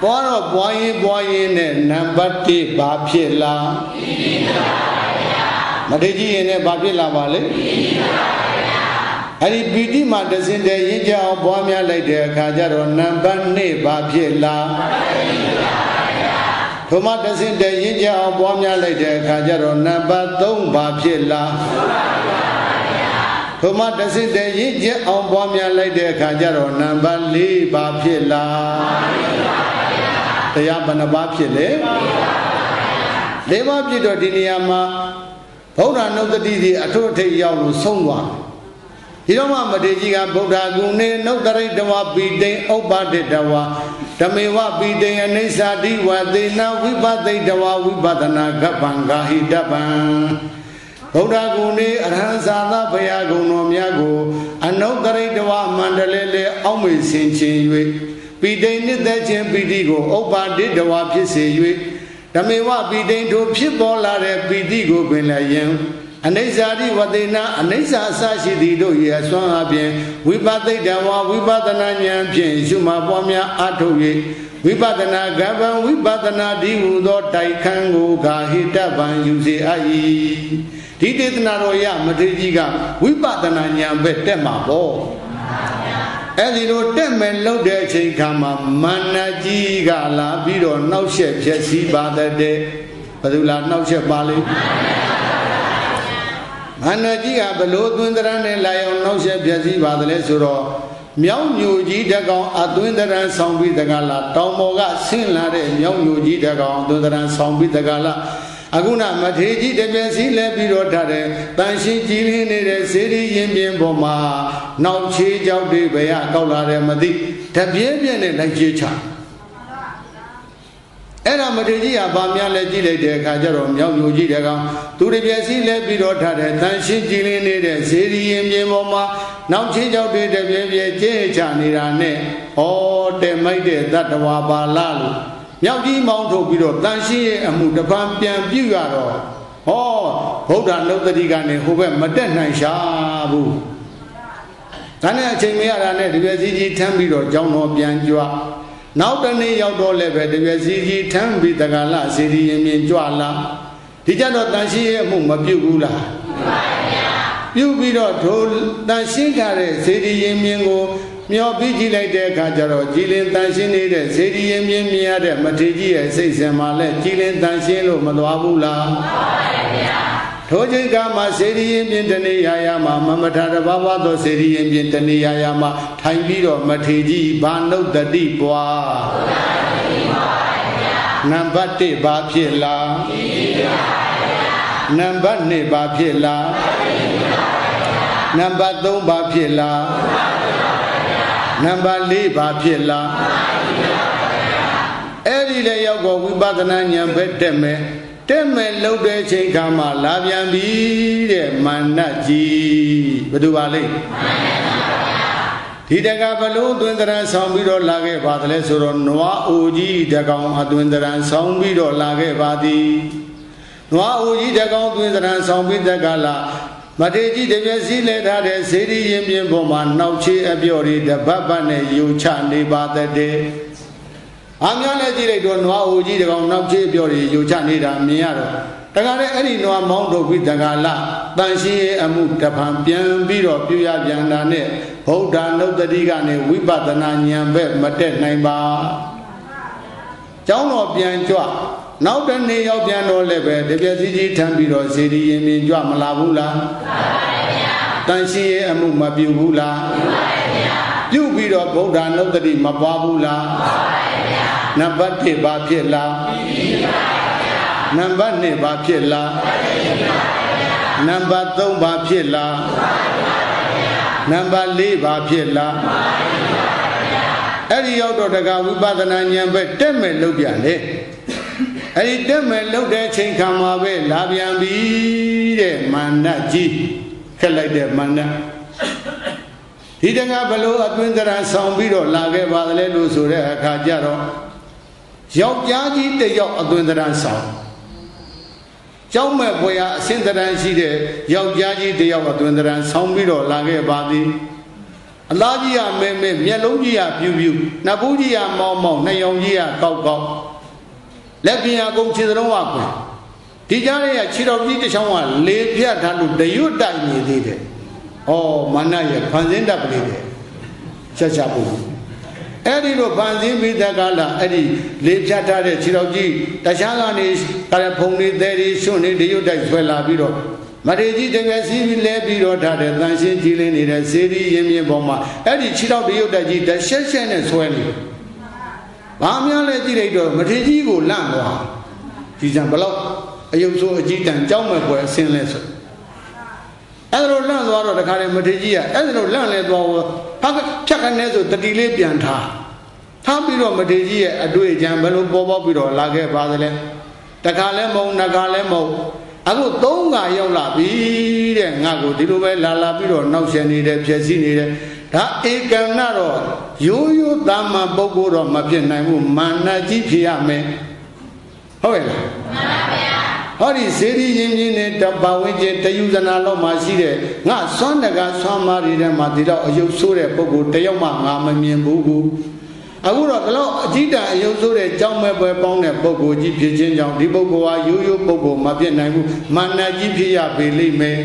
ပွားတော့ပွားရင်ပွားရင်နဲ့နံပါတ်1ဘာဖြစ်လားမထေကြီးရင်နဲ့ဘာဖြစ်လာပါလဲအဲ့ဒီပီတိမှာတစင်တဲ့ရင်ကြအောင်ပွားများလိုက်တဲ့အခါကျတော့နံပါတ်2ဘာဖြစ်လားထိုမှတစင်တဲ့ရင်ကြအောင်ပွားများလိုက်တဲ့အခါကျတော့နံပါတ်3ဘာဖြစ်လား ထိုမှတစင်တဲ့ရင်ကြအောင်ပွားများလိုက်တဲ့အခါကျတော့နံပါတ်4ဘာဖြစ်လားတရားဘယ်နှပါးဖြစ်လဲလေးပါးဖြစ်တော့ဒီနေရာမှာဗုဒ္ဓနုတ္တိဒီအထွတ်အထိပ်ရောက်လို့ဆုံးသွားဒီတော့မှမထေကြီးကဗုဒ္ဓဂုဏေနုတရိတဝပိတိံဥပ္ပတိတဝဓမေဝပိတိံအနိစ္စတိဝသေနဝိပသိတဝဝိပဒနာကပ္ပံဂာဟိတပံ ဗုဒ္ဓဂုဏေအရဟံသာသဘုရားဂုဏတော်များကို အနုတရိတဝမန္တလေးလေအောက်မေဆင်ခြင်း၍ပိဋိနှစ်သက်ခြင်းပိဋိကိုဥပ္ပါတိတဝါဖြစ်စေ၍ဓမေဝပိဋိတို့ဖြစ်ပေါ်လာတဲ့ပိဋိကိုပင်လည်းယံအနိစ္စရိဝတိနာအနိစ္စအစရှိသည်တို့ရဲ့အစွမ်းအပြင်ဝိပသိတဝါဝိပဒနာဉာဏ်ဖြင့်ရှုမှပွားများအထုတ်၍ဝိပဒနာကဗံဝိပဒနာဒီဟုသောတိုက်ခန်းကိုဂါဟိတဗံယူစေအပ်၏ ဒီတေသနာတော်ရမထေကြီးကဝိပဒနာဉာဏ်ပဲတက်မှာပေါ့အဲ့ဒီလိုတက်မဲ့လှုပ်တဲ့အချိန်ခါမှာမာနကြီးကလာပြီးတော့နှောက်ရက်ဖြက်စီးပါတဲ့ဘယ်သူလားနှောက်ရက်ပါလိမ့်မာနကြီးကဘလို့သွင်းတရံနဲ့လာအောင်နှောက်ရက်ဖြက်စီးပါတယ်လဲဆိုတော့မြောင်းညိုကြီးတကောင်အသွင်းတရံဆောင်ပြီးတကလာတောင်ပေါ်ကဆင်းလာတဲ့မြောင်းညိုကြီးတကောင်အသွင်းတရံဆောင်ပြီးတကလာ အခုနမထေကြီးတပြက်စီလဲပြီးတော့ထားတယ်တန်ရှင်းကြည်လင်းနေတဲ့စေရီရင်ပြင်ပေါ်မှာနောက်ချေးကြောက်တွေဘယ်ရကောက်လာတယ်မသိတပြင်းပြင်းနဲ့လိုက်ချေးချအဲ့ဒါမထေကြီးကဗာများလဲကြည့်လိုက်တဲ့အခါကျတော့မြောက်ညိုကြီးတဲ့ကောင်သူတပြက်စီလဲပြီးတော့ထားတယ်တန်ရှင်းကြည်လင်းနေတဲ့စေရီရင်ပြင်ပေါ်မှာနောက်ချေးကြောက်တွေတပြင်းပြင်းကျဲချနေတာနဲ့ဩတဲ့မိုက်တဲ့တတ္တဝါပါလာလို့ မြောက်ကြီးမောင်းထုတ်ပြီးတော့တန်ရှင်းရဲ့အမှုတစ်ပန်းပြန်ပြုတ်ရတော့ဟောဗုဒ္ဓနုတ္တိကနေဟိုဘက်မတက်နိုင်ရှာဘူးဒါနဲ့အချိန်မရတာနဲ့တပြည့်စည်းကြီးထမ်းပြီးတော့ကြောင်းတော်ပြန်ကြွနောက်တနေ့ရောက်တော့လည်းပဲတပြည့်စည်းကြီးထမ်းပြီးတက္ကလစီရီရင်မြင်ကြွလာဒီကြတော့တန်ရှင်းရဲ့အမှုမပြုတ်ဘူးလားပြုတ်ပါဗျာပြုတ်ပြီးတော့ဒိုတန်ရှင်းကြတဲ့စီရီရင်မြင်ကို မျောပြီးကြည့်လိုက်တဲ့အခါကျတော့ကြည်လင်တန်ရှင်းနေတဲ့စေဒီရင်မြင်မြင်ရတဲ့မထေကြီးရဲ့စိတ်ဆင်မှာလဲကြည်လင်တန်ရှင်းလို့မသွားဘူးလားမှန်ပါဗျာထိုချိန်ကမှစေရီရင်ပြင်တနေရာရာမှာမမထတဘာဝသောစေရီရင်ပြင်တနေရာရာမှာထိုင်ပြီးတော့မထေကြီးဘာနုတ္တိပွားနံပါတ်1ဘာဖြစ်လားနံပါတ်2ဘာဖြစ်လားနံပါတ်3ဘာဖြစ်လား နံပါတ်၄ဘာဖြစ်လားအဲ့ဒီလေရောက်တော့ဝိပဿနာဉာဏ်ပဲတက်မယ်တက်မယ်လှုပ်တဲ့ချိန်ခါမှလာပြန်ပြီတဲ့မာနကြီးဘယ်သူပါလိမ့်ဒီတကဘလို့သွင်းတရံဆောင်ပြီးတော့လာခဲ့ပါသလဲဆိုတော့နွားအိုကြီးတကောင်အသွင်းတရံဆောင်ပြီးတော့လာခဲ့ပါသည်နွားအိုကြီးတကောင်သွင်းတရံဆောင်ပြီးတကလာ မထေကြီးတပြည့်စည်းလဲထားတဲ့ဇေဒီရင်ပြင်ပေါ်မှာနှောက်ချေအပြော့တွေတပတ်ပတ်နဲ့ယူချနေပါတဲ့။အများလည်းကြည့်လိုက်တော့နွားအိုကြီးတကောင်နှောက်ချေအပြော့တွေယူချနေတာမြင်ရတော့တခါတည်းအဲ့ဒီနွားမောင်းတို့ပြီးတခါလာတန်ရှင်းရဲ့အမှုတဖန်ပြန်ပြီးတော့ပြရပြန်တာနဲ့ဗုဒ္ဓနုတ္တိကနေဝိပဿနာဉာဏ်ဘက်မတက်နိုင်ပါ။ကျောင်းတော်ပြန်ကြွ နောက်တနေ့ရောက်ပြန်တော့လည်းပဲတပြည့်စည်းကြီးထမ်းပြီးတော့ဇေဒီရင်မြင်ကြွမလာဘူးလားမှန်ပါဗျာတန်ရှင်းရဲ့အမှုမပြုဘူးလားမှန်ပါဗျာပြုပြီးတော့ဗုဒ္ဓနုတ္တိမပွားဘူးလားမှန်ပါဗျာနံပါတ်1ဘာဖြစ်လားမှန်ပါဗျာနံပါတ်2ဘာဖြစ်လားမှန်ပါဗျာနံပါတ်3ဘာဖြစ်လားမှန်ပါဗျာနံပါတ်4ဘာဖြစ်လားမှန်ပါဗျာအဲ့ဒီရောက်တော့တကဝိပဿနာဉာဏ်ပဲတက်မဲ့လုပ်ပြန်လေ အဲ့ဒီတက်မဲ့လှုပ်တဲ့ချိန်ခါမှာပဲလာပြန်ပြီတဲ့မာနကြီးခက်လိုက်တဲ့မာနဒီတကဘလို့အသွင်္ကရာဆောင်ပြီးတော့လာခဲ့ပါသလဲလို့ဆိုတဲ့အခါကျတော့ယောက်ျားကြီးတယောက်အသွင်္ကရာဆောင်ကျောင်းမဲ့ဘွယ်ဟာအစင်တရန်ရှိတဲ့ယောက်ျားကြီးတယောက်အသွင်္ကရာဆောင်ပြီးတော့လာခဲ့ပါသည်အလားကြီးကမဲမဲမျက်လုံးကြီးကပြူပြူနှပူးကြီးကမောင်းမောင်းနှယောင်ကြီးကကောက်ကောက် လက်ပြင်အကုန်ခြေစလုံးဝကွယ်ဒီကြားရဲ့ခြေတော်ကြီးတစ်ချောင်းကလေပြတ်ထားလို့တရွတ်တိုင်နေသေးတယ်။ဩမာနရဲ့ဖန်ဆင်းတတ်ပလေးတယ်။ချက်ချဖို့အဲ့ဒီလိုဖန်ဆင်းပြီးတဲ့ကာလအဲ့ဒီလေပြတ်ထားတဲ့ခြေတော်ကြီးတခြားကနေကရဖုံနေသေးတွေရွှွနေတရွတ်တိုင်ဆွဲလာပြီးတော့မထေကြီးတကယ်စီးပြီးလဲပြီးတော့ထားတဲ့တန်ရှင်းကြည်လင်းနေတဲ့စေရီရင်မြင်ပေါ်မှာအဲ့ဒီခြေတော်တရွတ်တိုင်ကြီးတရှက်ရှက်နဲ့ဆွဲနေတယ် ဘာများလဲကြည့်လိုက်တော့မထေကြီးကိုလန့်သွားဒီကြံဘလောက်အယုံဆိုးအကြီးတန်ကြောက်မဲ့ပွဲအစင်းလဲဆိုအဲ့ဒါလိုလန့်သွားတော့တခါလေမထေကြီးကအဲ့ဒါလိုလန့်လဲသွားတော့ဖက်ဖြတ်ကနေဆိုတတိလေးပြန်ထားထားပြီးတော့မထေကြီးရဲ့အတွေ့အကြံဘယ်လိုပေါ်ပေါက်ပြီးတော့လာခဲ့ပါသလဲတခါလဲမုံနခါလဲမုံအခုသုံးခါရောက်လာပြီတဲ့ငါကိုဒီလိုပဲလာလာပြီးတော့နောက်ရှင်နေတယ်ဖြည့်စည်းနေတယ် ဒါဧကံနာတော့ရိုးရိုးသားမှပုဂ္ဂိုလ်တော့မဖြစ်နိုင်ဘူးမာနကြီးဖြစ်ရမယ်ဟုတ်ရဲ့လားမှန်ပါဗျာဟောဒီဇေဒီရင်ကြီးနဲ့တပဝင်းကျင်တယူဇနာလောက်မှရှိတဲ့ငါစွမ်းတကစွမ်းမာတွေထဲမှာဒီတော့အယုတ်ဆိုးတဲ့ပုဂ္ဂိုလ်တယောက်မှငါမမြင်ဘူးကူအခုတော့ဘလို့အကြည့်တန်အယုတ်ဆိုးတဲ့ကြောင်းမဲ့ပွဲပေါင်းတဲ့ပုဂ္ဂိုလ်ကြီးဖြစ်ခြင်းကြောင့်ဒီပုဂ္ဂိုလ်ဟာရိုးရိုးပုဂ္ဂိုလ်မဖြစ်နိုင်ဘူးမာနကြီးဖြစ်ရပေလိမ့်မယ်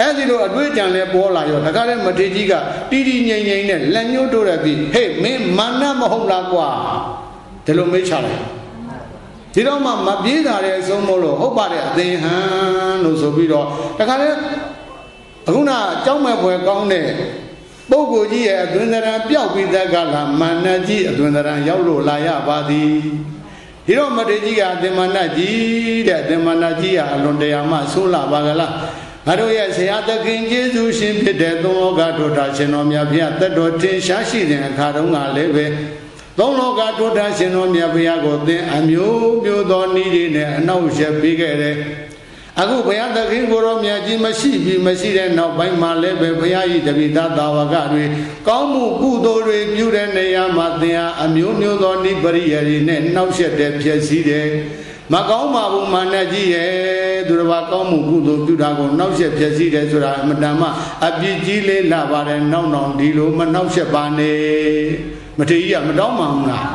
အဲ့ဒီလိုအတွေ့အကြံလဲပေါ်လာရောတခါတည်းမထေကြီးကတီးတီးငိမ့်ငိမ့်နဲ့လက်ညှိုးတိုးရပြီးဟေးမင်းမာနမဟုတ်လားကွာဒီလိုမေးချလိုက်ဒီတော့မှမပြေးတာတဲ့အဆုံးမို့လို့ဟုတ်ပါတယ်အသင်ဟန်လို့ဆိုပြီးတော့တခါတည်းအခုနကြောက်မဲ့ဖွယ်ကောင်းတဲ့ပုဂ္ဂိုလ်ကြီးရဲ့အသွင်သဏ္ဍာန်ပျောက်ပြီးတဲ့ကလာမာနကြီးအသွင်သဏ္ဍာန်ရောက်လို့လာရပါသည်ဒီတော့မထေကြီးကအသင်္မာနကြီးတဲ့အသင်္မာနကြီးကအလွန်တရာမှဆိုးလာပါကလား ငါတို့ရဲ့ဆရာသခင်ကျေးဇူးရှင်ဖြစ်တဲ့သုံးလောကထိုတာရှင်တော်မြတ်ဘုရားတတ်တော်ထင်ရှားရှိတဲ့အခါတုန်းကလည်းပဲသုံးလောကထိုတာရှင်တော်မြတ်ဘုရားကိုသင်အမျိုးမျိုးသောနည်းတွေနဲ့အနောက်ရှက်ပေးခဲ့တယ်အခုဘုရားသခင်ကိုရောမြတ်ကြီးမရှိပြီမရှိတဲ့နောက်ပိုင်းမှာလည်းပဲဘုရားဤတပိသသာဝကတွေကောင်းမှုကုသိုလ်တွေပြုတဲ့နေရာမှာသင်ဟာအမျိုးမျိုးသောနိပရိယတွေနဲ့နှောက်ယှက်တဲ့ဖြစ်စည်းတယ် မကောင်းပါဘူးမာနကြီးရဲ့သူတစ်ပါးကောင်းမှုကုသိုလ်ပြုတာကိုနှောက်ယှက်ဖြစ်စည်းတယ်ဆိုတာအမတန်မှအပြစ်ကြီးလေးလာပါတယ်နောက်နောက်ဒီလိုမနှောက်ယှက်ပါနဲ့မထေကြီးကမတောင်းပါဘူးလား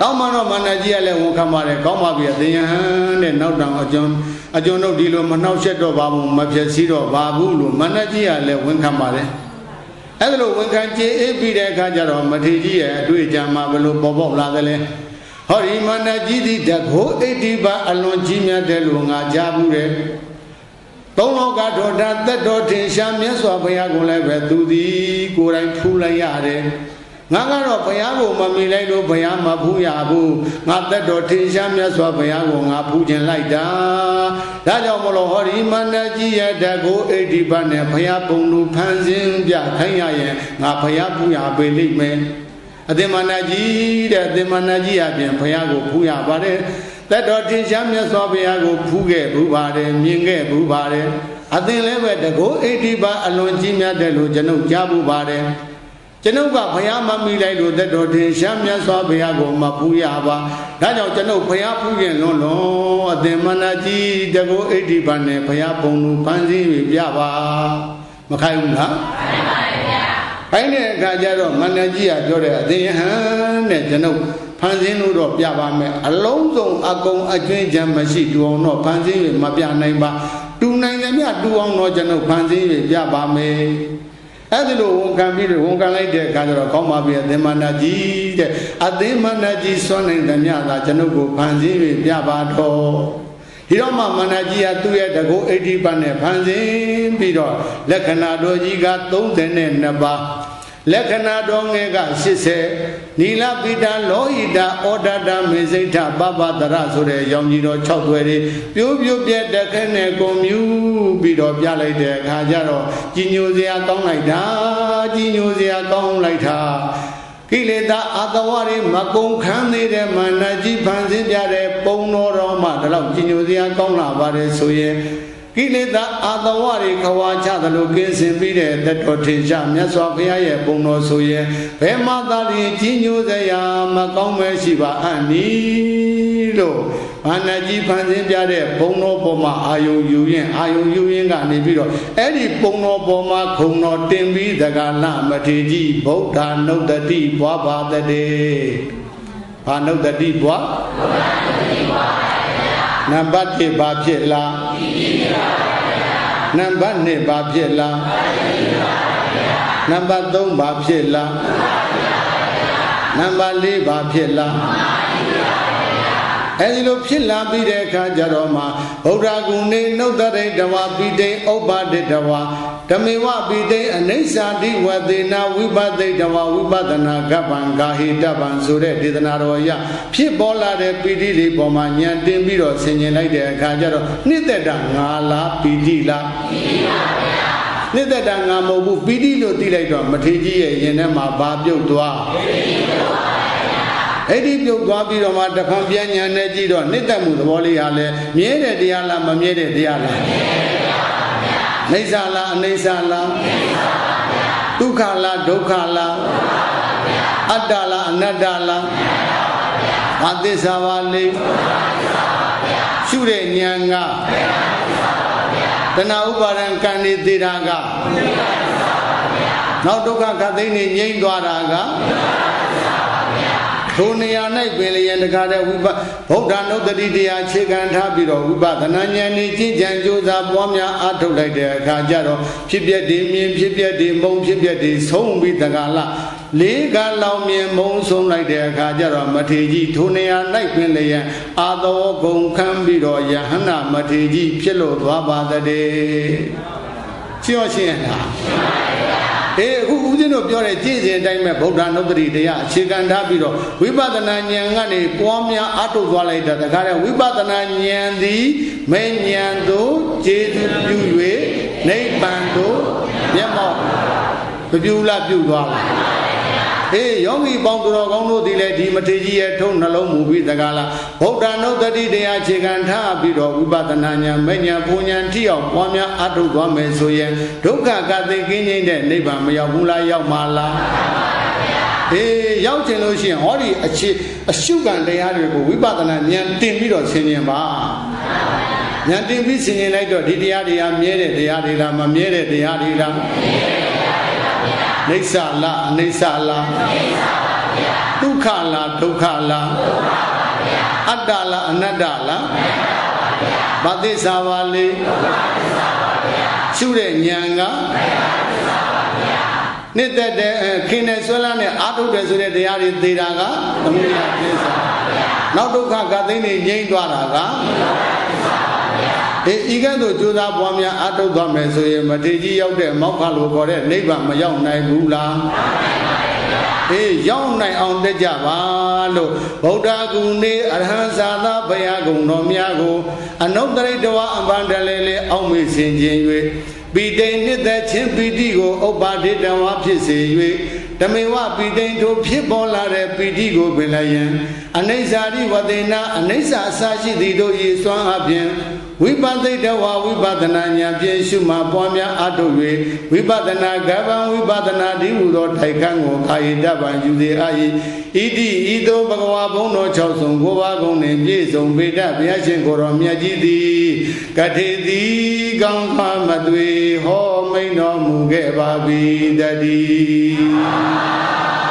တောင်းပါပါတောင်းမှတော့မန္တကြီးကလည်းဝန်ခံပါတယ်ကောင်းပါပြီအသင်ယဟန်တဲ့နောက်တောင်အကျွန်အကျွန်တို့ဒီလိုမနှောက်ယှက်တော့ပါဘူးမဖြစ်စည်းတော့ပါဘူးလို့မန္တကြီးကလည်းဝန်ခံပါတယ်အဲ့ဒါလို့ဝန်ခံကြည်အေးပြီးတဲ့အခါကျတော့မထေကြီးရဲ့အတွေ့အကြံမှာဘလို့ပေါ်ပေါက်လာသလဲ ဟောဒီမန္တကြီးသည်တကိုးအိဋ္ဌိပါအလွန်ကြီးမြတ်တယ်လို့ငါကြားဘူးတယ်သုံးလောကတော်တာသက်တော်ထင်ရှားမြတ်စွာဘုရားကိုလည်းပဲသူသည်ကိုယ်တိုင်ထူလိုက်ရတယ်ငါကတော့ဘုရားကိုမမီလိုက်လို့ဘုရားမဖူးရဘူးငါသက်တော်ထင်ရှားမြတ်စွာဘုရားကိုငါဖူးခြင်းလိုက်တာဒါကြောင့်မလို့ဟောဒီမန္တကြီးရဲ့တကိုအိဋ္ဌိပတ်နဲ့ဘုရားပုံလူဖန်ဆင်းပြခိုင်းရရင်ငါဘုရားဖူးရပေလိမ့်မယ် အသင်္မာနကြီးတဲ့အသင်္မာနကြီးအပြင်ဘုရားကိုဖူးရပါတယ်သက်တော်ထင်ရှားမြတ်စွာဘုရားကိုဖူးခဲ့ဘူးပါတယ်မြင်ခဲ့ဘူးပါတယ်အသင်လည်းပဲတကိုအိဋ္ဌိပတ်အလွန်ကြီးမြတ်တယ်လို့ကျွန်ုပ်ကြားဘူးပါတယ်ကျွန်ုပ်ကဘုရားမမိလိုက်လို့သက်တော်တင်ရှမ်းမြတ်စွာဘုရားကိုမပူရပါဒါကြောင့်ကျွန်ုပ်ဘုရားပူရင်လွန်းလွန်းအသင်္မနာကြီးတကောအိဋ္ဌိပါနဲ့ဘုရားပုံလူပန်းစည်းပြီးပြပါမခိုင်းဘူးလား ခိုင်းပါဗျာခိုင်းတဲ့အခါကျတော့မန္တကြီးကပြောတဲ့အသင်ဟန်နဲ့ကျွန်ုပ်ဖန်ဆင်းလို့တော့ပြပါမယ်အလုံးစုံအကုန်အကျွင်းချမ်းမရှိတူအောင်တော့ဖန်ဆင်းပြီးမပြနိုင်ပါတူနိုင်တယ်မြတူအောင်တော့ကျွန်ုပ်ဖန်ဆင်းပြီးပြပါမယ်အဲ့ဒီလိုဝန်ခံပြီးတော့ဝန်ခံလိုက်တဲ့အခါကျတော့ကောင်းပါပြီအသင်္မာနာကြီးတဲ့အသင်္မာနာကြီးစွန့်နိုင်တဲ့မြတ်သာကျွန်ုပ်ကိုဖန်ဆင်းပြီးပြပါတော့ ဒီတော့မှမန္တကြီးကသူ့ရဲ့တကုအိဋ္ဌိပတ်နဲ့ဖန်ဆင်းပြီးတော့လက္ခဏာတော်ကြီးက32ပါးလက္ခဏာတော်ငယ်က80နီလပိတာလောဟိတာဩဒတာမေစိဋ္ဌပပတရဆိုတဲ့ရောင်ကြီးတော်6သွဲတွေပြိုးပြိုးပြက်တခက်နဲ့ကုန်မြူပြီးတော့ပြလိုက်တဲ့အခါကျတော့ကြီးညိုစရာကောင်းလိုက်တာကြီးညိုစရာကောင်းလိုက်တာ ကိလေသာအတဝတွေမကုံခန်းသေးတဲ့မာနကြီးဖန်ဆင်းပြတဲ့ပုံတော်တော်မှဒီလောက်ကြီးညိုစရာကောင်းလာပါတယ်ဆိုရင် ကိလေသာအာတဝတွေခွာချသလိုကင်းစင်ပြီးတဲ့တတော်ထင်ရှားမြတ်စွာဘုရားရဲ့ပုံတော်ဆိုရင်ဘယ်မှသာလျှင်ကြီးညိုစရာမကောင်းမဲရှိပါအံ့နီလို့ဘာနာကြီးဖန်ဆင်းပြတဲ့ဘုံတော်ပေါ်မှာအာယုံယူရင်အာယုံယူရင်ကနေပြီးတော့အဲ့ဒီဘုံတော်ပေါ်မှာခုံတော်တင်ပြီးသကလမထေကြီးဗုဒ္ဓနုတ္တိဘွားပါတည်းဘာနုတ္တိဘွားဘုရားနုတ္တိဘွားနံပါတ်1ဘာဖြစ်လား နံပါတ်2ဘာဖြစ်လားနံပါတ်3ဘာဖြစ်လားနံပါတ်4ဘာဖြစ်လားအဲဒီလိုဖြစ်လာပြီးတဲ့အခါကျတော့မှဗုဒ္ဓဂုဏေနှုတ်တရိတဝပိတိဥပ္ပါဒိတဝ ဓမေဝပိတိအနိစ္စတိဝသေနာဝိပသိတဝဝိပဒနာကပ္ပံဂါဟိတပံဆိုတဲ့ဒေသနာတော်အရဖြစ်ပေါ်လာတဲ့ပိဋိတွေပေါ်မှာညံတင်ပြီးတော့ဆင်ញင်လိုက်တဲ့အခါကျတော့နှစ်သက်တာငါလားပိဋိလားပိဋိပါဗျာနှစ်သက်တာငါမဟုတ်ဘူးပိဋိလို့သိလိုက်တော့မထေကြီးရဲ့ရင်ထဲမှာဘာပြုတ်သွားပိဋိပြုတ်သွားအဲ့ဒီပြုတ်သွားပြီးတော့မှတခွန်ပြန်ညာနဲ့ကြည့်တော့နှစ်သက်မှုသဘောလေးဟာလဲမြဲတဲ့တရားလားမမြဲတဲ့တရားလား မြဲတဲ့တရားပါဗျာအိဋ္ဌာလားအိဋ္ဌာလားအိဋ္ဌာပါဗျာဒုက္ခလားဒုက္ခလားဒုက္ခပါဗျာအတ္တလားအနတ္တလားအနတ္တပါဗျာဘာသစ္စာပါလဲဒုက္ခသစ္စာပါဗျာရှုတဲ့ဉာဏ်ကဘယ်သစ္စာပါဗျာတဏှာဥပါဒံကံနေသေးတာကဘယ်သစ္စာပါဗျာနောက်ဒုက္ခခတ်သိနေငြိမ့်သွားတာကဘယ်သစ္စာ ထိုနေရာ၌ပင်လျင်တကားတဲ့ဝိပဗုဒ္ဓနုတ္တိတရားခြေခံထားပြီးတော့ဝိပဿနာဉာဏ်နဲ့ကြည်ကြံကြိုးစားပွားများအားထုတ်လိုက်တဲ့အခါကျတော့ဖြစ်ပျက်ဒီမြင်ဖြစ်ပျက်ဒီမုံဖြစ်ပျက်ဒီဆုံးပြီးတကားလားလေးကလောင်မြင်မုံဆုံးလိုက်တဲ့အခါကျတော့မထေကြီးထိုနေရာ၌ပင်လျင်အာသောဂုံခံပြီးတော့ယဟန္တာမထေကြီးဖြစ်လို့သွားပါတည်းရှင်းရရှင်းရလား အေးအခုဦးဇင်းတို့ပြောတဲ့ကြည်စဉ်အတိုင်းပဲဗုဒ္ဓနုတ္တိတရားအခြေခံထားပြီးတော့ဝိပဿနာဉာဏ်ကနေပွားများအထုတ်သွားလိုက်တာတခါတည်းဝိပဿနာဉာဏ်သည်မေဉာဏ်သို့ကျေသူပြု၍နိဗ္ဗာန်သို့မျက်မှောက်မပြုလားပြုသွားလား အေးယောဂီပေါင်းသူတော်ကောင်းတို့ဒီလေဒီမထေကြီးရဲ့ထုံနှလုံးမူပြီးတကားလားဗုဒ္ဓနုတ္တိတရားခြေခံထားပြီးတော့ဝိပဿနာဉာဏ်မဉာဏ်ပူဉာဏ်ထိအောင်ပွားများအထုတ်သွားမယ်ဆိုရင်ဒုက္ခကသိကင်းခြင်းတဲ့နိဗ္ဗာန်မရောက်ဘူးလားရောက်မှာလားအေးရောက်ကျင်လို့ရှိရင်ဟောဒီအခြေအရှုခံတရားတွေကိုဝိပဿနာဉာဏ်တင်ပြီးတော့ဆင်ခြင်ပါဉာဏ်တင်ပြီးဆင်ခြင်လိုက်တော့ဒီတရားတွေကမြဲတဲ့တရားတွေလားမမြဲတဲ့တရားတွေလား နိစ္စလားအနိစ္စလားဒုက္ခလားဒုက္ခလားအတ္တလားအနတ္တလားဘာသစ္စာပါလဲရှုတဲ့ဉာဏ်ကနှစ်သက်တဲ့ခင်နဲ့ဆွဲလန်းတဲ့အာထုတ်တယ်ဆိုတဲ့တရားတွေသေတာကသမုဒယသစ္စာနောက်ဒုက္ခကသိနေငြိမ့်သွားတာက အေးဤကဲ့သို့ကြိုးစားပွားများအထုတ်သွားမယ်ဆိုရင်မထေကြီးရောက်တဲ့မောက္ခလို့ခေါ်တဲ့နိဗ္ဗာန်မရောက်နိုင်ဘူးလားအေးရောက်နိုင်အောင်တက်ကြပါလို့ဗုဒ္ဓဂုဏေအရဟံသာသဘုရားဂုဏ်တော်များကိုအနုတ္တရိတဝအပန္တလေလေအောက်မေ့ဆင်ခြင်း၍ပိတိန်နှစ်သက်ခြင်းပိတိကိုဥပ္ပါဒိတဝါဖြစ်စေ၍ဓမေဝပိတိန်တို့ဖြစ်ပေါ်လာတဲ့ပိတိကိုပင်လျင်အနိစ္စရိဝတေနာအနိစ္စအစရှိသည်တို့ဤစွမ်းအပြင် ဝိပသိတဝဝိပဒနာဉာဏ်ဖြင့်ရှုမှပွားများအထုတ်၍ဝိပဒနာကဗ္ဗံဝိပဒနာဒီဟုသောထိုက်ခန့်ကိုကာယတပံယူစေအာ၏ဣတိဤသို့ဘဂဝါဘုံတော်၆ဆုံးကိုးပါးကုံနှင့်ပြည့်စုံပေတဘုရားရှင်ကိုယ်တော်မြတ်ကြီးသည်ကထေသည်ကောင်းခါမသွေဟောမိန်တော်မူခဲ့ပါပြီတည်း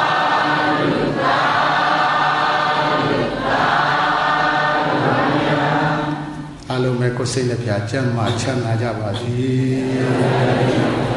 လုံးမဲ့ကိုယ်စိတ်နှပြချမ်းမှချမ်းသာကြပါစေ